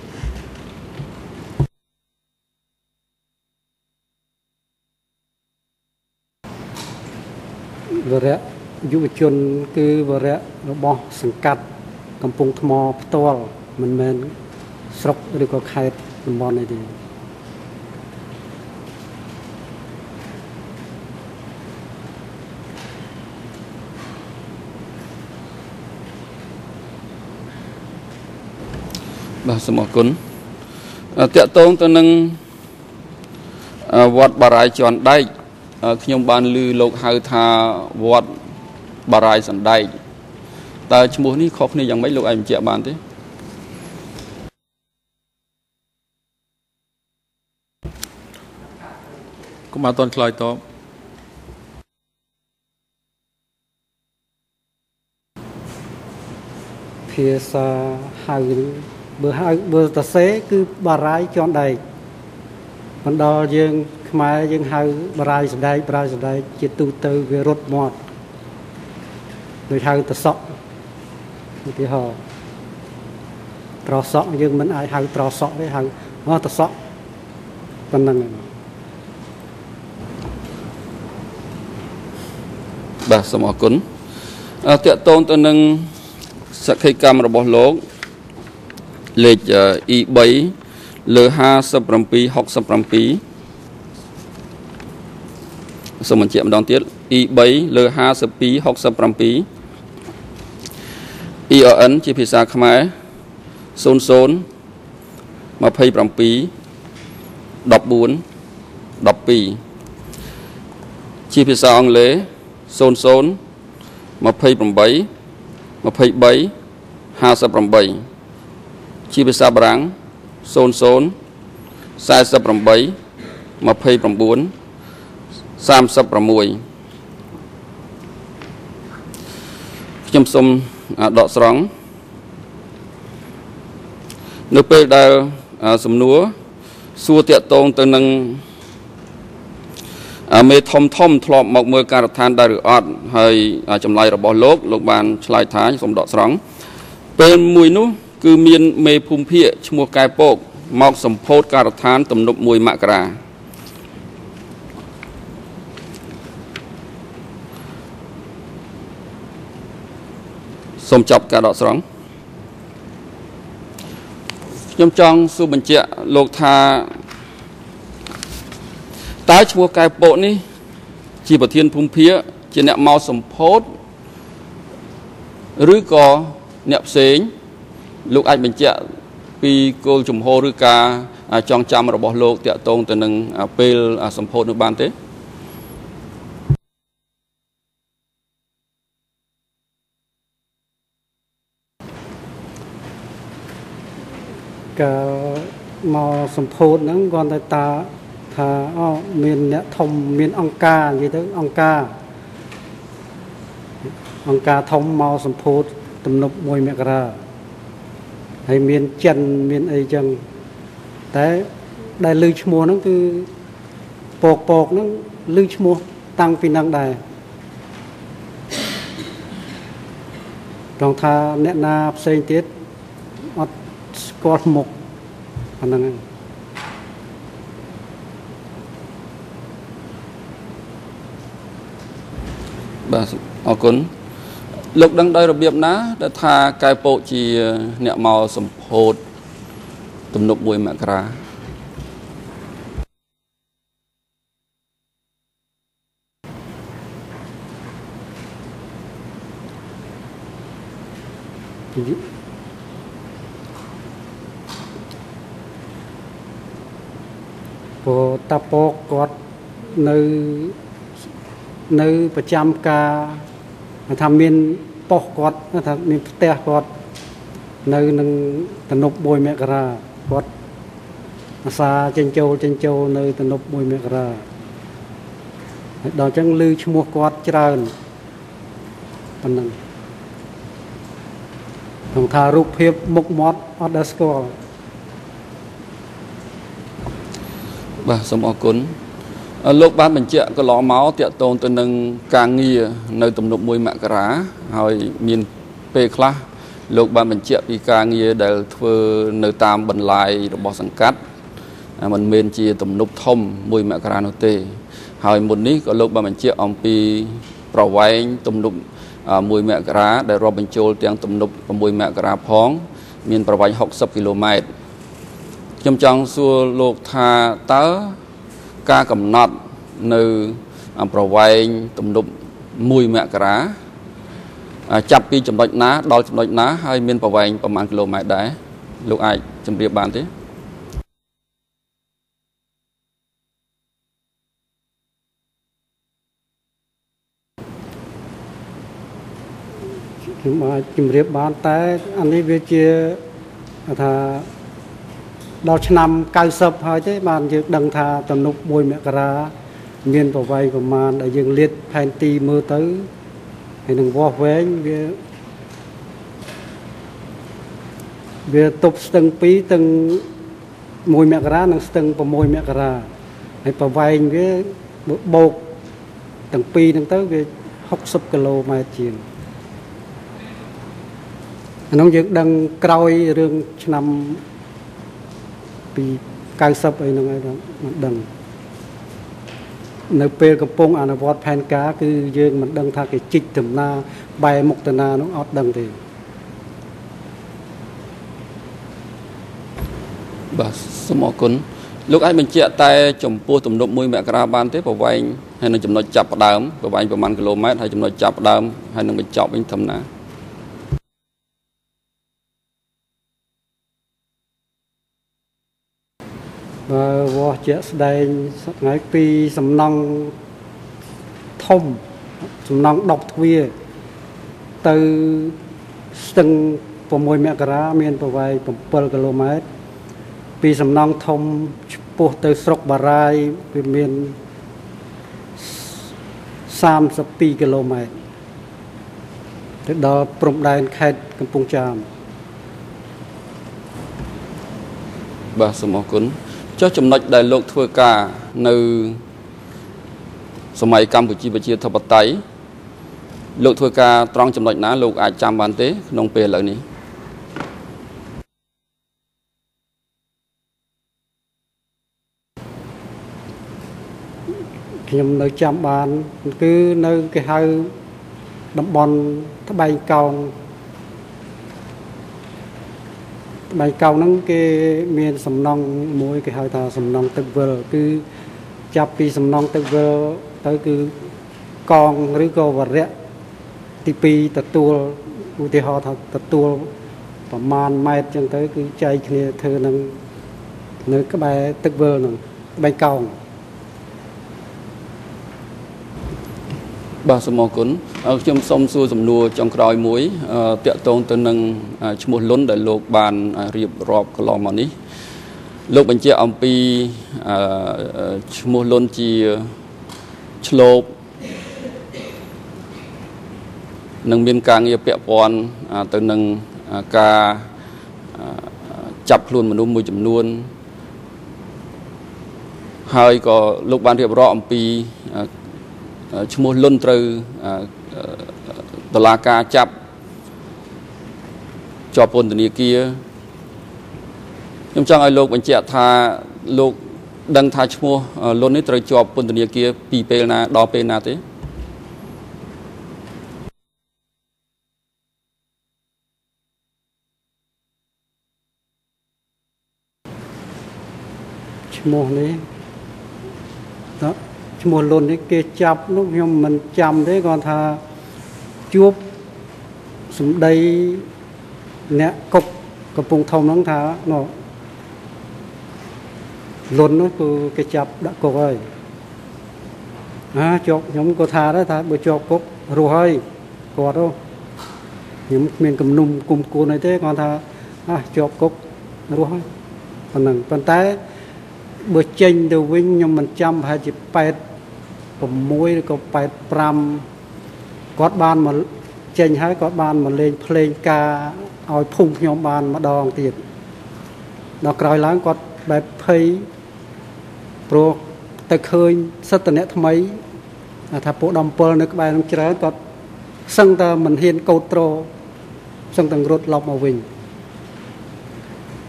វរៈយុវជនគឺវរៈរបស់សង្កាត់ កំពង់ថ្មផ្ទាល់មិនមែនស្រុកឬក៏ខេត្តតំបន់អីទេបាទសូមអរគុណតកតងទៅនឹងវត្តបារាយជាន់ដែកខ្ញុំបានឮលោកហៅថាវត្តបារាយសណ្ដែក តើឈ្មោះនេះខុសគ្នាយ៉ាងម៉េចលោកឯងបញ្ជាក់បានទេកុំអត់តន់ឆ្លើយតបភាសាហៅបើហៅបើតសេគឺបារាយជាន់ដែកបណ្ដល់យើង ខ្មែរយើងហៅបារាយសណ្ដែកបារាយសណ្ដែកជាទូទៅវារត់មាត់ដូចហៅតសក់ ឧទាហរណ៍ត្រសក់យើងមិនអាចហៅត្រសក់ទេហៅអត់ត្រសក់ប៉ុណ្ណឹងបាទសូមអរគុណតកតងទៅនឹងសក្ខីកម្មរបស់លោកលេខ E3 លើ57 67សូមបញ្ជាក់ម្ដងទៀត E3 លើ52 67 ERN ជាភាសាខ្មែរ00 27 14 12ជាភាសាអង់គ្លេស00 28 23 58ជាភាសាបារាំង00 48 29 36ខ្ញុំសូម ដកស្រង់នៅពេលដែលសំណួរសួរតាក់ទងទៅនឹងមេធំធំធ្លាប់មកមើលការដ្ឋានដែរឬអត់ហើយចម្លើយរបស់លោកលោកបានឆ្លើយថាសូមដកស្រង់ពេលមួយនោះ គឺមានមេភូមិភាគឈ្មោះកែពកមកសម្ពោធការដ្ឋានទំនប់1មករា សូមចាប់ការដកស្រង់ខ្ញុំចង់សួរបញ្ជាក់លោកថាតើឈ្មោះកែពកនេះ ជាប្រធានភូមិភាគជាអ្នកមកសម្ពោធឬក៏អ្នកផ្សេង លោកអាចបញ្ជាក់ពីគោលជំហរឬការចងចាំរបស់លោកតាក់ទងទៅនឹងពេលសម្ពោធនោះបានទេ កាលមកសម្ពោធហ្នឹងគាត់ទៅតាថាអូមានអ្នកធំមានអង្គការនិយាយទៅអង្គការអង្គការធំមកសម្ពោធទំនប់1មករាហើយមានចិនមានអីចឹងតែដែលលើឈ្មោះហ្នឹងគឺពកពកហ្នឹងលើឈ្មោះតាំងពីហ្នឹងដែរត្រង់ថាអ្នកណាផ្សេងទៀតអត់ ស្គាល់មុខអាហ្នឹងហើយបាទអរគុណលោកដឹងដោយរបៀបណា ដែលថាកែពកជា អ្នកមកសម្ពោធទំនុក1មករាព្រោះ តាពកគាត់នៅនៅប្រចាំការថាមានប៉ុស្តិ៍គាត់ថាមានផ្ទះគាត់នៅនឹងតនប់1មករាគាត់អាសាចិញ្ចូលចិញ្ចូលនៅតនប់1មករាហើយដល់អញ្ចឹងឮឈ្មោះគាត់ច្រើនប៉ុណ្ណឹងក្នុងថារូបភាពមុខមាត់អត់ដែលស្គាល់ បាទសូមអរគុណលោកបានបញ្ជាក់កន្លងមកតាក់ទងទៅនឹងការងារនៅទំនប់1មករាហើយមានពេលខ្លះលោកបានបញ្ជាក់ពីការងារដែលធ្វើនៅតាមបន្លាយរបស់សង្កាត់มันមានជាទំនប់ធំ1មករានោះទេ ហើយមុននេះក៏លោកបានបញ្ជាក់អំពីប្រវែងទំនប់1មករាដែលរាប់បញ្ចូលទាំងទំនប់6មករាផង មានប្រវែង60គីឡូម៉ែត្រ ខ្ញុំចង់សួរលោកថាតើការកំណត់នៅប្រវែងទំនប់1មករាចាប់ពីចំណុចណាដល់ចំណុចណាហើយមានប្រវែងប្រមាណគីឡូម៉ែត្រដែរលោកអាចជម្រាបបានទេខ្ញុំអាចជម្រាបបានតែអានេះវាជាថា ដល់ឆ្នាំ90ហើយទេបានយើងដឹងថាទំនប់1មករាមានប្រវែងប្រមាណដែលយើងលាតផែនទីមើលទៅហើយនឹងវាស់វែងវាវាទប់ស្ទឹង2ទាំង1មករានិងស្ទឹង6មករាហើយប្រវែងវាបូកទាំងពីរហ្នឹងទៅវា60គីឡូម៉ែត្រជាងអានោះយើងដឹងក្រោយរឿងឆ្នាំ ពី90អីហ្នឹងហើយមិនដឹងនៅពេលកំពុងអនុវត្តផែនការគឺយើងមិនដឹងថាគេជីកដំណើរបែរមុខទៅណានោះអត់ដឹងទេបាទសូមអរគុណលោកអាចបញ្ជាក់តែចំពោះទំនប់1មករាបានទេប្រវែងហើយនឹងចំណុចចាប់ផ្ដើមប្រវែងប្រហែលគីឡូម៉ែត្រហើយចំណុចចាប់ផ្ដើមហើយនឹងបញ្ចប់វិញធំណាបើ វាស់ជាក់ស្ដែងថ្ងៃពីសំណង់ធំសំណង់10ទ្វារទៅស្ទឹង6មករាមានប្រវែង7គីឡូម៉ែត្រពីសំណង់ធំឆ្ពោះទៅស្រុកបារាយវាមាន32គីឡូម៉ែត្រទៅដល់ព្រំដែនខេត្តកំពង់ចាមបាទសូមអរគុណ ចុះចំណុចដែលលោកធ្វើការនៅសម័យកម្ពុជាប្រជាធិបតេយ្យលោកធ្វើការត្រង់ចំណុចណាលោកអាចចាំបានទេក្នុងពេលឥឡូវនេះខ្ញុំនៅចាំបាន គឺនៅគេហៅតំបន់ត្បែងកោង ត្បែងកោងហ្នឹងគេមានសំណង់មួយគេហៅថាសំណង់ទឹកវិលគឺចាប់ពីសំណង់ទឹកវិលទៅគឺកងឬក៏វរៈទី2ទទួលឧទាហរណ៍ថាទទួលប្រមាណម៉ែត្រចឹងទៅ គឺចែកគ្នាធ្វើនឹងនៅក្បែរទឹកវិលហ្នឹងត្បែងកោង បាទសូមអរគុណខ្ញុំសូមសួរសំណួរចុងក្រោយមួយតាក់ទងទៅនឹងឈ្មោះលុនដែលលោកបានរៀបរាប់កន្លងមកនេះលោកបញ្ជាក់អំពីឈ្មោះលុនជាឆ្លូបនឹងមានការងារពាក់ព័ន្ធទៅនឹងការចាប់ខ្លួនមនុស្សមួយចំនួនហើយក៏លោកបានរៀបរាប់អំពី ឈ្មោះលុនត្រូវតឡាការចាប់ជាប់ពន្ធនាគារខ្ញុំចង់ឲ្យលោកបញ្ជាក់ថាលោកដឹងថាឈ្មោះលុននេះត្រូវជាប់ពន្ធនាគារពីពេលណាដល់ពេលណាទេឈ្មោះនេះ ឈ្មោះលុននេះគេចាប់នោះខ្ញុំមិនចាំទេគាត់ថាជួបសម្ដីអ្នកកុកកំពង់ធំហ្នឹងថានោះលុននោះគឺគេចាប់ដាក់គុកហើយអាជាប់ខ្ញុំក៏ថាដែរថាបើជាប់គុករស់ហើយគាត់ទៅខ្ញុំគ្មានគំនុំគុំគួនអីទេគាត់ថាអាជាប់គុករស់ហើយប៉ុណ្ណឹងប៉ុន្តែបើចេញទៅវិញខ្ញុំមិនចាំប្រហែលជា8 6ឬក៏85គាត់បានមកចេញហើយគាត់បានមកលេងភ្លេងការឲ្យភូមិខ្ញុំបានម្ដងទៀតដល់ក្រោយឡើងគាត់បែបភ័យព្រោះទៅឃើញសិទ្ធិអ្នកថ្មីថាពួក17នៅក្បែរនឹងច្រើនគាត់សឹងតែមិនហ៊ានកោតត្រសឹងតែរត់ឡប់មកវិញ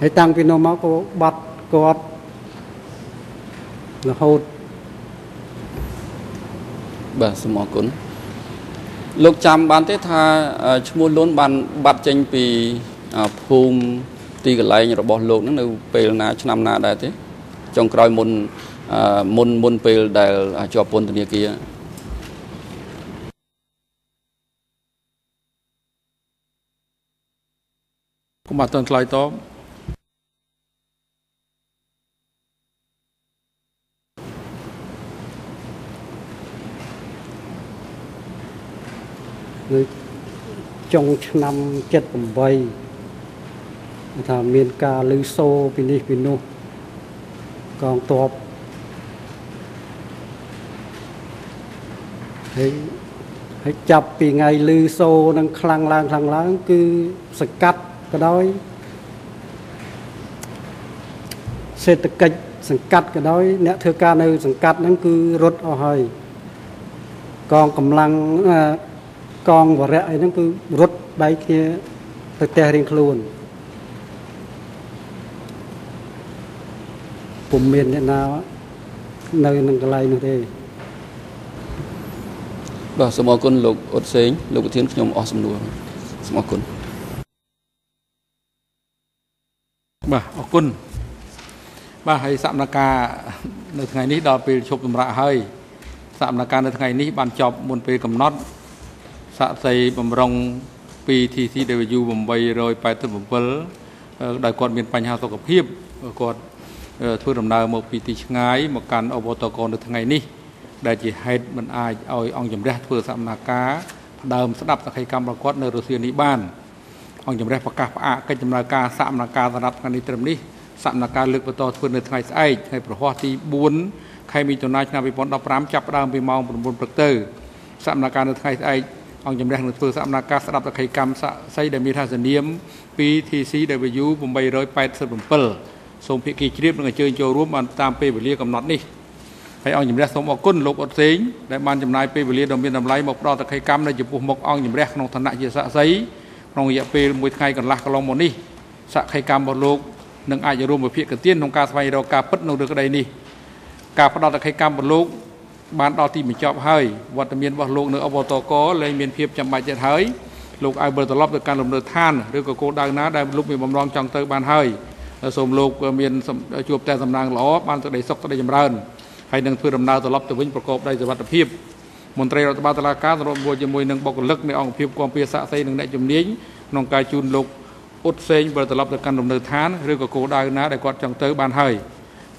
ហើយតាំងពីនោះមកក៏បាត់គាត់រហូត បាទសូមអរគុណលោកចាំបានទេថាឈ្មោះលូនបានបាត់ចេញពីភូមិទីកន្លែងរបស់លោកហ្នឹងនៅពេលណាឆ្នាំណាដែរទេចុងក្រោយមុនមុនមុនពេលដែលជាប់ពន្ធនាគារគុំអត់តន់ឆ្លើយតប នៅចុងឆ្នាំ78ថាមានការលឺសូពីនេះពីនោះកងទ័ពហើយហើយចាប់ពីថ្ងៃលឺសូនឹងខ្លាំងឡើងខ្លាំងឡើង គឺសកាត់ក៏ដោយសេដ្ឋកិច្ចសង្កាត់ក៏ដោយអ្នកធ្វើការនៅ សង្កាត់ហ្នឹងគឺរត់អស់ហើយកងកម្លាំង កងវរៈអីហ្នឹងគឺរត់បែកគ្នាទៅផ្ទះរៀងខ្លួនពុំមានអ្នកណានៅនឹងកន្លែងនោះទេបាទសូមអរគុណលោកអ៊ុតសេងលោកប្រធានខ្ញុំអស់សំណួរសូមអរគុណបាទអរគុណបាទហើយសកម្មភាពនៅថ្ងៃនេះដល់ពេលឈប់សម្រាកហើយសកម្មភាពនៅថ្ងៃនេះបានចប់មុនពេលកំណត់ សាក់សីបំរុងពី TCW 887ដោយគាត់មានបញ្ហាសុខភាពគាត់ធ្វើដំណើរមកពីទីឆ្ងាយមកកាន់អវតកនៅថ្ងៃនេះ ដែលជាហេតុមិនអាចឲ្យអង្គជំរះធ្វើសកម្មភាពផ្ដើមស្ដាប់សក្ខីកម្មរបស់គាត់នៅរុស្ស៊ីនេះបានអង្គជំរះប្រកាសផ្អាកកិច្ចដំណើរការសកម្មភាពសម្រាប់ថ្ងៃនេះត្រឹមនេះសកម្មភាពលើកបន្តធ្វើនៅថ្ងៃស្អែកថ្ងៃប្រហ័សទី4ខែមិថុនាឆ្នាំ2015ចាប់ផ្ដើមពីម៉ោង9ព្រឹកទៅសកម្មភាពនៅថ្ងៃស្អែក អង្គជំរះនឹងធ្វើសកម្មភាពស្ដាប់សក្ខីកម្មស័ក្តិសិទ្ធិដែលមានថាសនាមពី TCW 887សូមភាគីជ្រាបនឹងអញ្ជើញចូលរួមបានតាមពេលវេលាកំណត់នេះហើយអង្គជំរះសូមអរគុណលោកអ៊ុតសេងដែលបានចំណាយពេលវេលាដ៏មានតម្លៃមកផ្ដល់តក្កកម្មនៅចំពោះមុខអង្គជំរះក្នុងឋានៈជាស័ក្តិសិទ្ធិក្នុងរយៈពេលមួយថ្ងៃកន្លះកន្លងមកនេះសក្ខីកម្មរបស់លោកនឹងអាចរួមវិភាគកទៀនក្នុងការស្វែងរកការពិតនៅលើក្តីនេះការផ្ដល់តក្កកម្មរបស់លោក បានដល់ទីបញ្ចប់ហើយវត្តមានរបស់លោកនៅអបតកលែងមានភាពចាំបាច់ទៀតហើយលោកឲ្យវិលត្រឡប់ទៅកាន់លំនៅឋានឬក៏គោលដៅណាដែលលោកមានបំណងចង់ទៅបានហើយសូមលោកមានជួបតែសំណាងល្អបានសេចក្តីសុខសេចក្តីចម្រើនហើយនឹងធ្វើដំណើរត្រឡប់ទៅវិញប្រកបដោយសុវត្ថិភាពមន្ត្រីរដ្ឋបាលតុលាការសម្របជាមួយនឹងបុគ្គលិកនៃអង្គភាពគាំពៀស័ក្តិសិទ្ធិនិងអ្នកជំនាញក្នុងការជូនលោកអ៊ុតសេងវិលត្រឡប់ទៅកាន់លំនៅឋានឬក៏គោលដៅណាដែលគាត់ចង់ទៅបានហើយ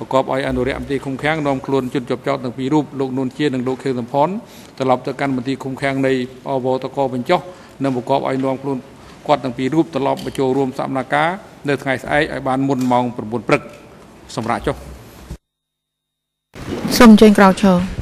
ប្រកបឲ្យអនុរិយមន្ត្រីឃុំឃាំងនាំខ្លួនជនជាប់ចោតទាំងពីររូបលោកនួនជានិងលោកខៀវសំផនត្រឡប់ទៅកាន់មន្ទីរឃុំឃាំងនៃអវតកបញ្ចុះនិងប្រកបឲ្យនាំខ្លួនគាត់ទាំងពីររូបត្រឡប់មកចូលរួមសកម្មភាពនៅថ្ងៃស្អែកឲ្យបានមុនម៉ោង9ព្រឹកសម្រាប់ចុះសូមអញ្ជើញក្រោកឈរ